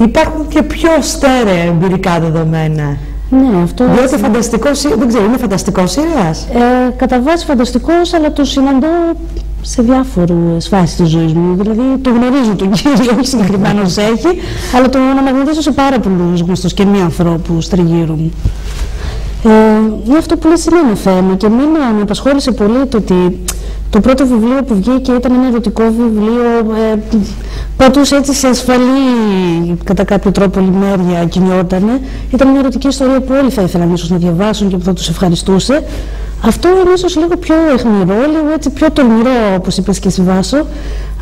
υπάρχουν και πιο στέρεα εμπειρικά δεδομένα. Ναι, αυτό Διότι έτσι. φανταστικό, σύ- δεν ξέρω, είναι φανταστικός σειράς. Ε, κατά βάση φανταστικός, αλλά το συναντώ σε διάφορες φάσεις της ζωής μου. Δηλαδή το γνωρίζω τον κύριο, όχι συγκεκριμένος έχει, αλλά τον αναγνωρίζω σε πάρα πολλούς γνωστούς και μη ανθρώπους τριγύρω μου. Ε, αυτό που λες είναι ένα θέμα και εμένα με απασχόλησε πολύ το ότι το πρώτο βιβλίο που βγήκε ήταν ένα ερωτικό βιβλίο ε, πατούσε έτσι σε ασφαλή κατά κάποιο τρόπο λιμέρια κινιότανε. Ήταν μια ερωτική ιστορία που όλοι θα ήθελαν ίσως να διαβάσουν και που θα τους ευχαριστούσε. Αυτό είναι ίσως λίγο πιο αιχμηρό, λίγο έτσι πιο τολμηρό όπως είπες και εσύ Βάσο.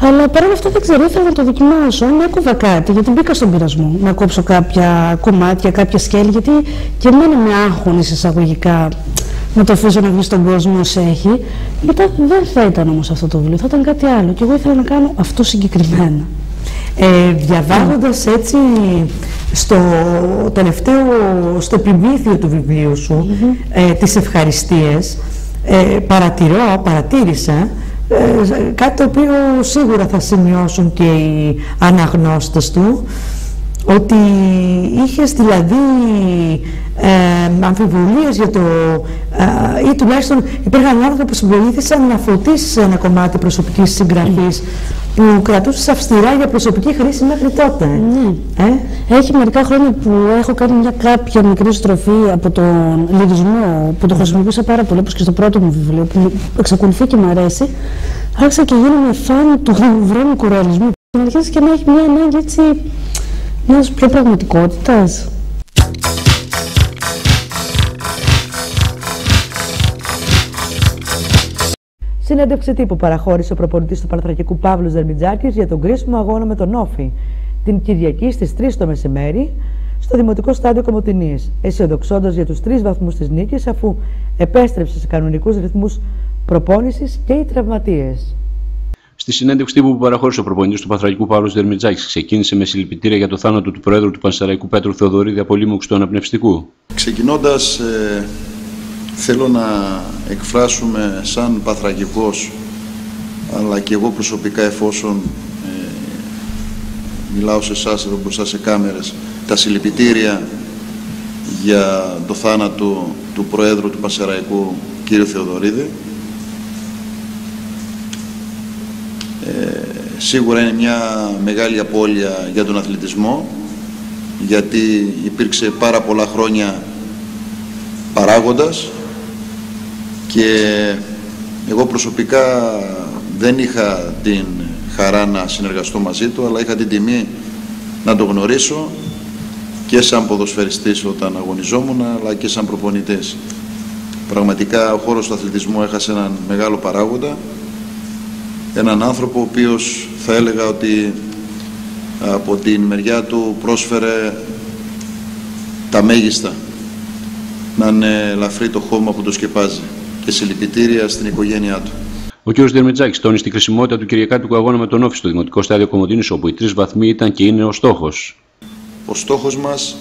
Αλλά παρόλα αυτά δεν ξέρω, ήθελα να το δοκιμάσω, να έκοβα κάτι, γιατί μπήκα στον πειρασμό. Να κόψω κάποια κομμάτια, κάποια σκέλη, γιατί και εμένα με άγχωνε εισαγωγικά να το αφήσω να βγει στον κόσμο όσο έχει. Μετά δεν θα ήταν όμως αυτό το βιβλίο, θα ήταν κάτι άλλο. Και εγώ ήθελα να κάνω αυτό συγκεκριμένα. Ε, διαβάζοντας έτσι στο τελευταίο, στο επιμήθειο του βιβλίου σου, ε, τις ευχαριστίες, ε, παρατηρώ, παρατήρησα ε, κάτι το οποίο σίγουρα θα σημειώσουν και οι αναγνώστες του, ότι είχες δηλαδή ε, αμφιβολίες για το ε, ή τουλάχιστον υπήρχαν άνθρωποι που βοήθησαν να φωτίσεις ένα κομμάτι προσωπικής συγγραφής που κρατούσες αυστηρά για προσωπική χρήση μέχρι τότε. Ναι. Ε; Έχει μερικά χρόνια που έχω κάνει μια κάποια μικρή στροφή από τον λυρισμό που το χρησιμοποιούσα πάρα πολύ, όπως και στο πρώτο μου βιβλίο, που μου εξακολουθεί και μου αρέσει. Άρχισα και γίνομαι φαν του βρώμικου ρεαλισμού. Και να αρχίσει και να έχει μια ανάγκη έτσι μιας πιο πραγματικότητας. Συνέντευξη τύπου παραχώρησε ο προπονητής του Παναθρακικού Παύλος Δερμιτζάκης για τον κρίσιμο αγώνα με τον Όφη την Κυριακή στις 3 το μεσημέρι στο Δημοτικό Στάδιο Κομωτινής, αισιοδοξώντας για τους τρεις βαθμούς της νίκης αφού επέστρεψε σε κανονικούς ρυθμούς προπόνησης και οι τραυματίες. Στη συνέντευξη τύπου που παραχώρησε ο προπονητής του Παθραγικού Παύλος Δερμιτζάκης, ξεκίνησε με συλληπιτήρια για το θάνατο του Προέδρου του Πανσεραϊκού Πέτρου Θεοδωρίδη Απολύμωξου του Αναπνευστικού. Ξεκινώντας, ε, θέλω να εκφράσουμε σαν Παθραγικός αλλά και εγώ προσωπικά εφόσον ε, μιλάω σε εσάς εδώ μπροστά σε κάμερες τα συλληπιτήρια για το θάνατο του Προέδρου του Πασεραϊκού κ. Θεοδωρίδη ε, σίγουρα είναι μια μεγάλη απώλεια για τον αθλητισμό γιατί υπήρξε πάρα πολλά χρόνια παράγοντας και εγώ προσωπικά δεν είχα την χαρά να συνεργαστώ μαζί του, αλλά είχα την τιμή να το γνωρίσω και σαν ποδοσφαιριστής όταν αγωνιζόμουν, αλλά και σαν προπονητής. Πραγματικά ο χώρος του αθλητισμού έχασε έναν μεγάλο παράγοντα, έναν άνθρωπο ο οποίος θα έλεγα ότι από την μεριά του πρόσφερε τα μέγιστα να είναι ελαφρύ το χώμα που το σκεπάζει και συλληπιτήρια στην οικογένειά του. Ο κ. Δερμετζάκη τόνισε τη χρησιμότητα του Κυριακάτικου αγώνα με τον Όφη στο Δημοτικό Στάδιο Κομωτίνη, όπου οι τρεις βαθμοί ήταν και είναι ο στόχος. Ο στόχος μας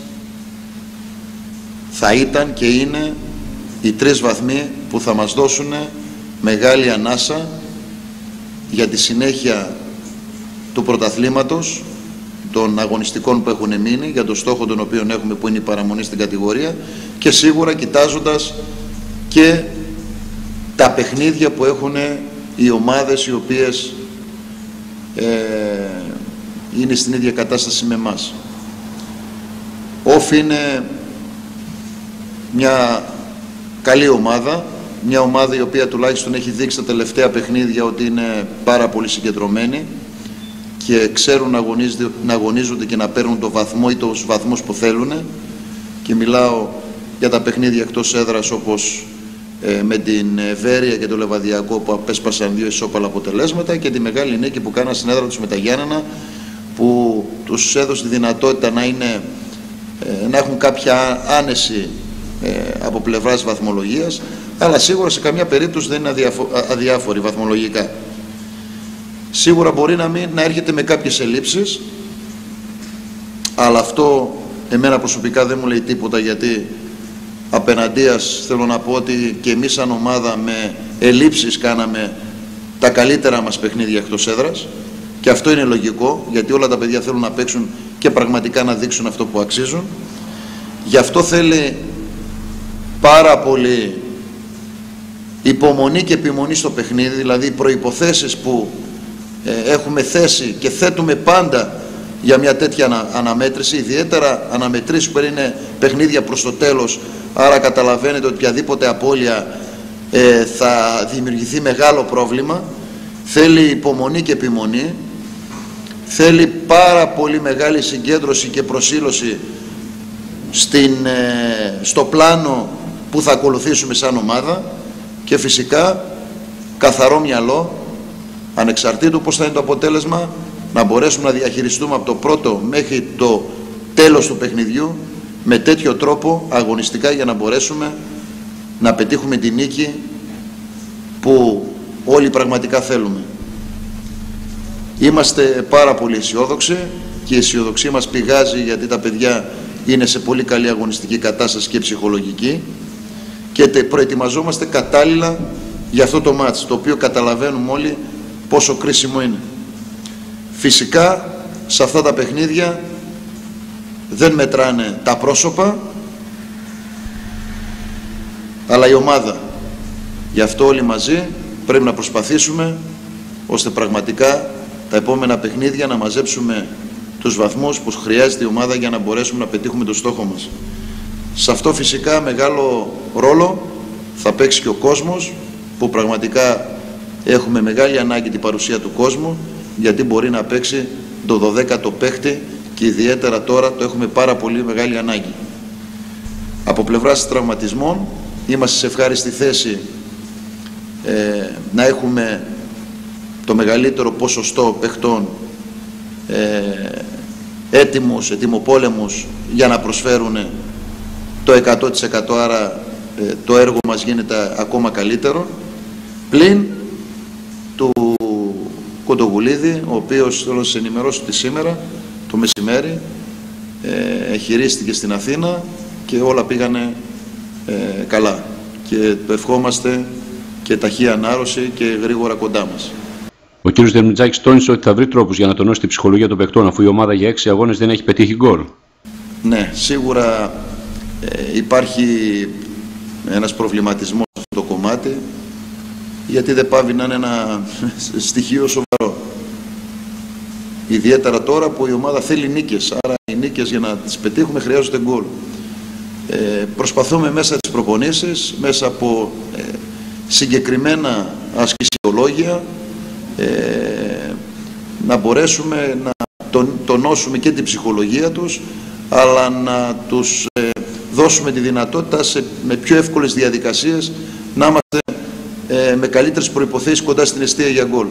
θα ήταν και είναι οι τρεις βαθμοί που θα μας δώσουν μεγάλη ανάσα για τη συνέχεια του πρωταθλήματος των αγωνιστικών που έχουν μείνει για το στόχο τον οποίο έχουμε που είναι η παραμονή στην κατηγορία και σίγουρα κοιτάζοντας και τα παιχνίδια που έχουν οι ομάδες οι οποίες ε, είναι στην ίδια κατάσταση με εμάς. Όφη είναι μια καλή ομάδα, μια ομάδα η οποία τουλάχιστον έχει δείξει τα τελευταία παιχνίδια ότι είναι πάρα πολύ συγκεντρωμένη και ξέρουν να, να αγωνίζονται και να παίρνουν το βαθμό ή τους βαθμούς που θέλουν και μιλάω για τα παιχνίδια εκτός έδρας όπως ε, με την Βέρεια και το Λεβαδιακό που απέσπασαν δύο ισόπαλα αποτελέσματα και τη μεγάλη νίκη που κάναν στην έδρα τους με τα Γιάννενα που τους έδωσε τη δυνατότητα να, είναι, ε, να έχουν κάποια άνεση ε, από πλευράς βαθμολογίας αλλά σίγουρα σε καμιά περίπτωση δεν είναι αδιάφοροι βαθμολογικά. Σίγουρα μπορεί να, μην, να έρχεται με κάποιες ελλείψεις αλλά αυτό εμένα προσωπικά δεν μου λέει τίποτα γιατί απέναντίας θέλω να πω ότι και εμείς σαν ομάδα με ελλείψεις κάναμε τα καλύτερα μας παιχνίδια εκτός έδρας και αυτό είναι λογικό γιατί όλα τα παιδιά θέλουν να παίξουν και πραγματικά να δείξουν αυτό που αξίζουν. Γι' αυτό θέλει πάρα πολύ υπομονή και επιμονή στο παιχνίδι δηλαδή οι προϋποθέσεις που ε, έχουμε θέσει και θέτουμε πάντα για μια τέτοια αναμέτρηση ιδιαίτερα αναμετρήσεις που είναι παιχνίδια προς το τέλος. Άρα καταλαβαίνετε ότι οποιαδήποτε απώλεια ε, θα δημιουργηθεί μεγάλο πρόβλημα. Θέλει υπομονή και επιμονή. Θέλει πάρα πολύ μεγάλη συγκέντρωση και προσήλωση στην, ε, στο πλάνο που θα ακολουθήσουμε σαν ομάδα. Και φυσικά καθαρό μυαλό ανεξαρτήτου πώς θα είναι το αποτέλεσμα να μπορέσουμε να διαχειριστούμε από το πρώτο μέχρι το τέλος του παιχνιδιού με τέτοιο τρόπο αγωνιστικά για να μπορέσουμε να πετύχουμε την νίκη που όλοι πραγματικά θέλουμε. Είμαστε πάρα πολύ αισιόδοξοι και η αισιοδοξία μας πηγάζει γιατί τα παιδιά είναι σε πολύ καλή αγωνιστική κατάσταση και ψυχολογική και προετοιμαζόμαστε κατάλληλα για αυτό το μάτς το οποίο καταλαβαίνουμε όλοι πόσο κρίσιμο είναι. Φυσικά σε αυτά τα παιχνίδια δεν μετράνε τα πρόσωπα αλλά η ομάδα. Γι' αυτό όλοι μαζί πρέπει να προσπαθήσουμε ώστε πραγματικά τα επόμενα παιχνίδια να μαζέψουμε τους βαθμούς που χρειάζεται η ομάδα για να μπορέσουμε να πετύχουμε το στόχο μας. Σε αυτό φυσικά μεγάλο ρόλο θα παίξει και ο κόσμος που πραγματικά έχουμε μεγάλη ανάγκη την παρουσία του κόσμου γιατί μπορεί να παίξει το 12ο παίχτη και ιδιαίτερα τώρα το έχουμε πάρα πολύ μεγάλη ανάγκη. Από πλευράς τραυματισμών είμαστε σε ευχάριστη θέση ε, να έχουμε το μεγαλύτερο ποσοστό παιχτών ε, έτοιμους, ετοιμοπόλεμους για να προσφέρουν το 100% άρα ε, το έργο μας γίνεται ακόμα καλύτερο πλην του Κοντοβουλίδη, ο οποίος θέλω να σας ενημερώσω ότι σήμερα το μεσημέρι ε, χειρίστηκε στην Αθήνα και όλα πήγανε ε, καλά και το ευχόμαστε και ταχεία ανάρρωση και γρήγορα κοντά μας. Ο κ. Δερμιτζάκης τόνισε ότι θα βρει τρόπους για να τονώσει την ψυχολογία των παιχτών, αφού η ομάδα για έξι αγώνες δεν έχει πετύχει γκολ. Ναι, σίγουρα ε, υπάρχει ένας προβληματισμός σε αυτό το κομμάτι, γιατί δεν πάβει να είναι ένα στοιχείο σοβαρό. Ιδιαίτερα τώρα που η ομάδα θέλει νίκες, άρα οι νίκες για να τις πετύχουμε χρειάζονται γκολ. Ε, προσπαθούμε μέσα τις προπονήσεις, μέσα από ε, συγκεκριμένα ασκησιολόγια, ε, να μπορέσουμε να τονώσουμε και την ψυχολογία τους αλλά να τους ε, δώσουμε τη δυνατότητα σε, με πιο εύκολες διαδικασίες να είμαστε ε, με καλύτερες προϋποθέσεις κοντά στην αιστεία για γκολ.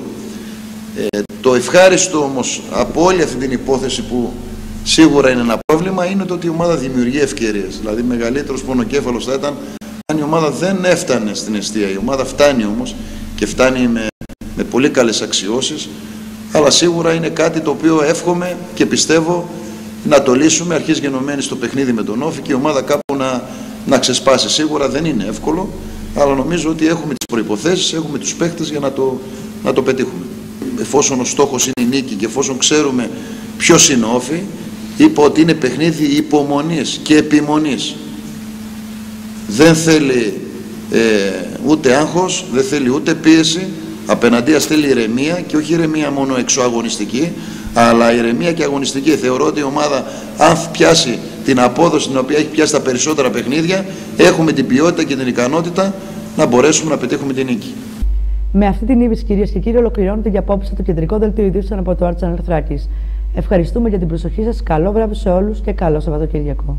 το ευχάριστο όμως από όλη αυτή την υπόθεση που σίγουρα είναι ένα πρόβλημα είναι το ότι η ομάδα δημιουργεί ευκαιρίες. Δηλαδή μεγαλύτερος πονοκέφαλος θα ήταν αν η ομάδα δεν έφτανε στην αιστεία. Η ομάδα φτάνει όμως και φτάνει με με πολύ καλές αξιώσεις αλλά σίγουρα είναι κάτι το οποίο εύχομαι και πιστεύω να το λύσουμε αρχής γενομένης στο παιχνίδι με τον Όφη και η ομάδα κάπου να, να ξεσπάσει. Σίγουρα δεν είναι εύκολο, αλλά νομίζω ότι έχουμε τις προϋποθέσεις, έχουμε τους παίχτες για να το, να το πετύχουμε. Εφόσον ο στόχος είναι η νίκη και εφόσον ξέρουμε ποιος είναι ο Όφη, είπα ότι είναι παιχνίδι υπομονής και επιμονής. Δεν θέλει ε, ούτε άγχος, δεν θέλει ούτε πίεση, Απέναντίας θέλει ηρεμία και όχι ηρεμία μόνο εξωαγωνιστική, αλλά ηρεμία και αγωνιστική. Θεωρώ ότι η ομάδα, αν πιάσει την απόδοση την οποία έχει πιάσει τα περισσότερα παιχνίδια, έχουμε την ποιότητα και την ικανότητα να μπορέσουμε να πετύχουμε την νίκη. Με αυτή την είδηση, κυρίες και κύριοι, ολοκληρώνεται για απόψε το κεντρικό δελτίο ειδήσεων από το Arts Channel Ευχαριστούμε για την προσοχή σας. Καλό βράδυ σε όλους και καλό Σαββατοκύριακο.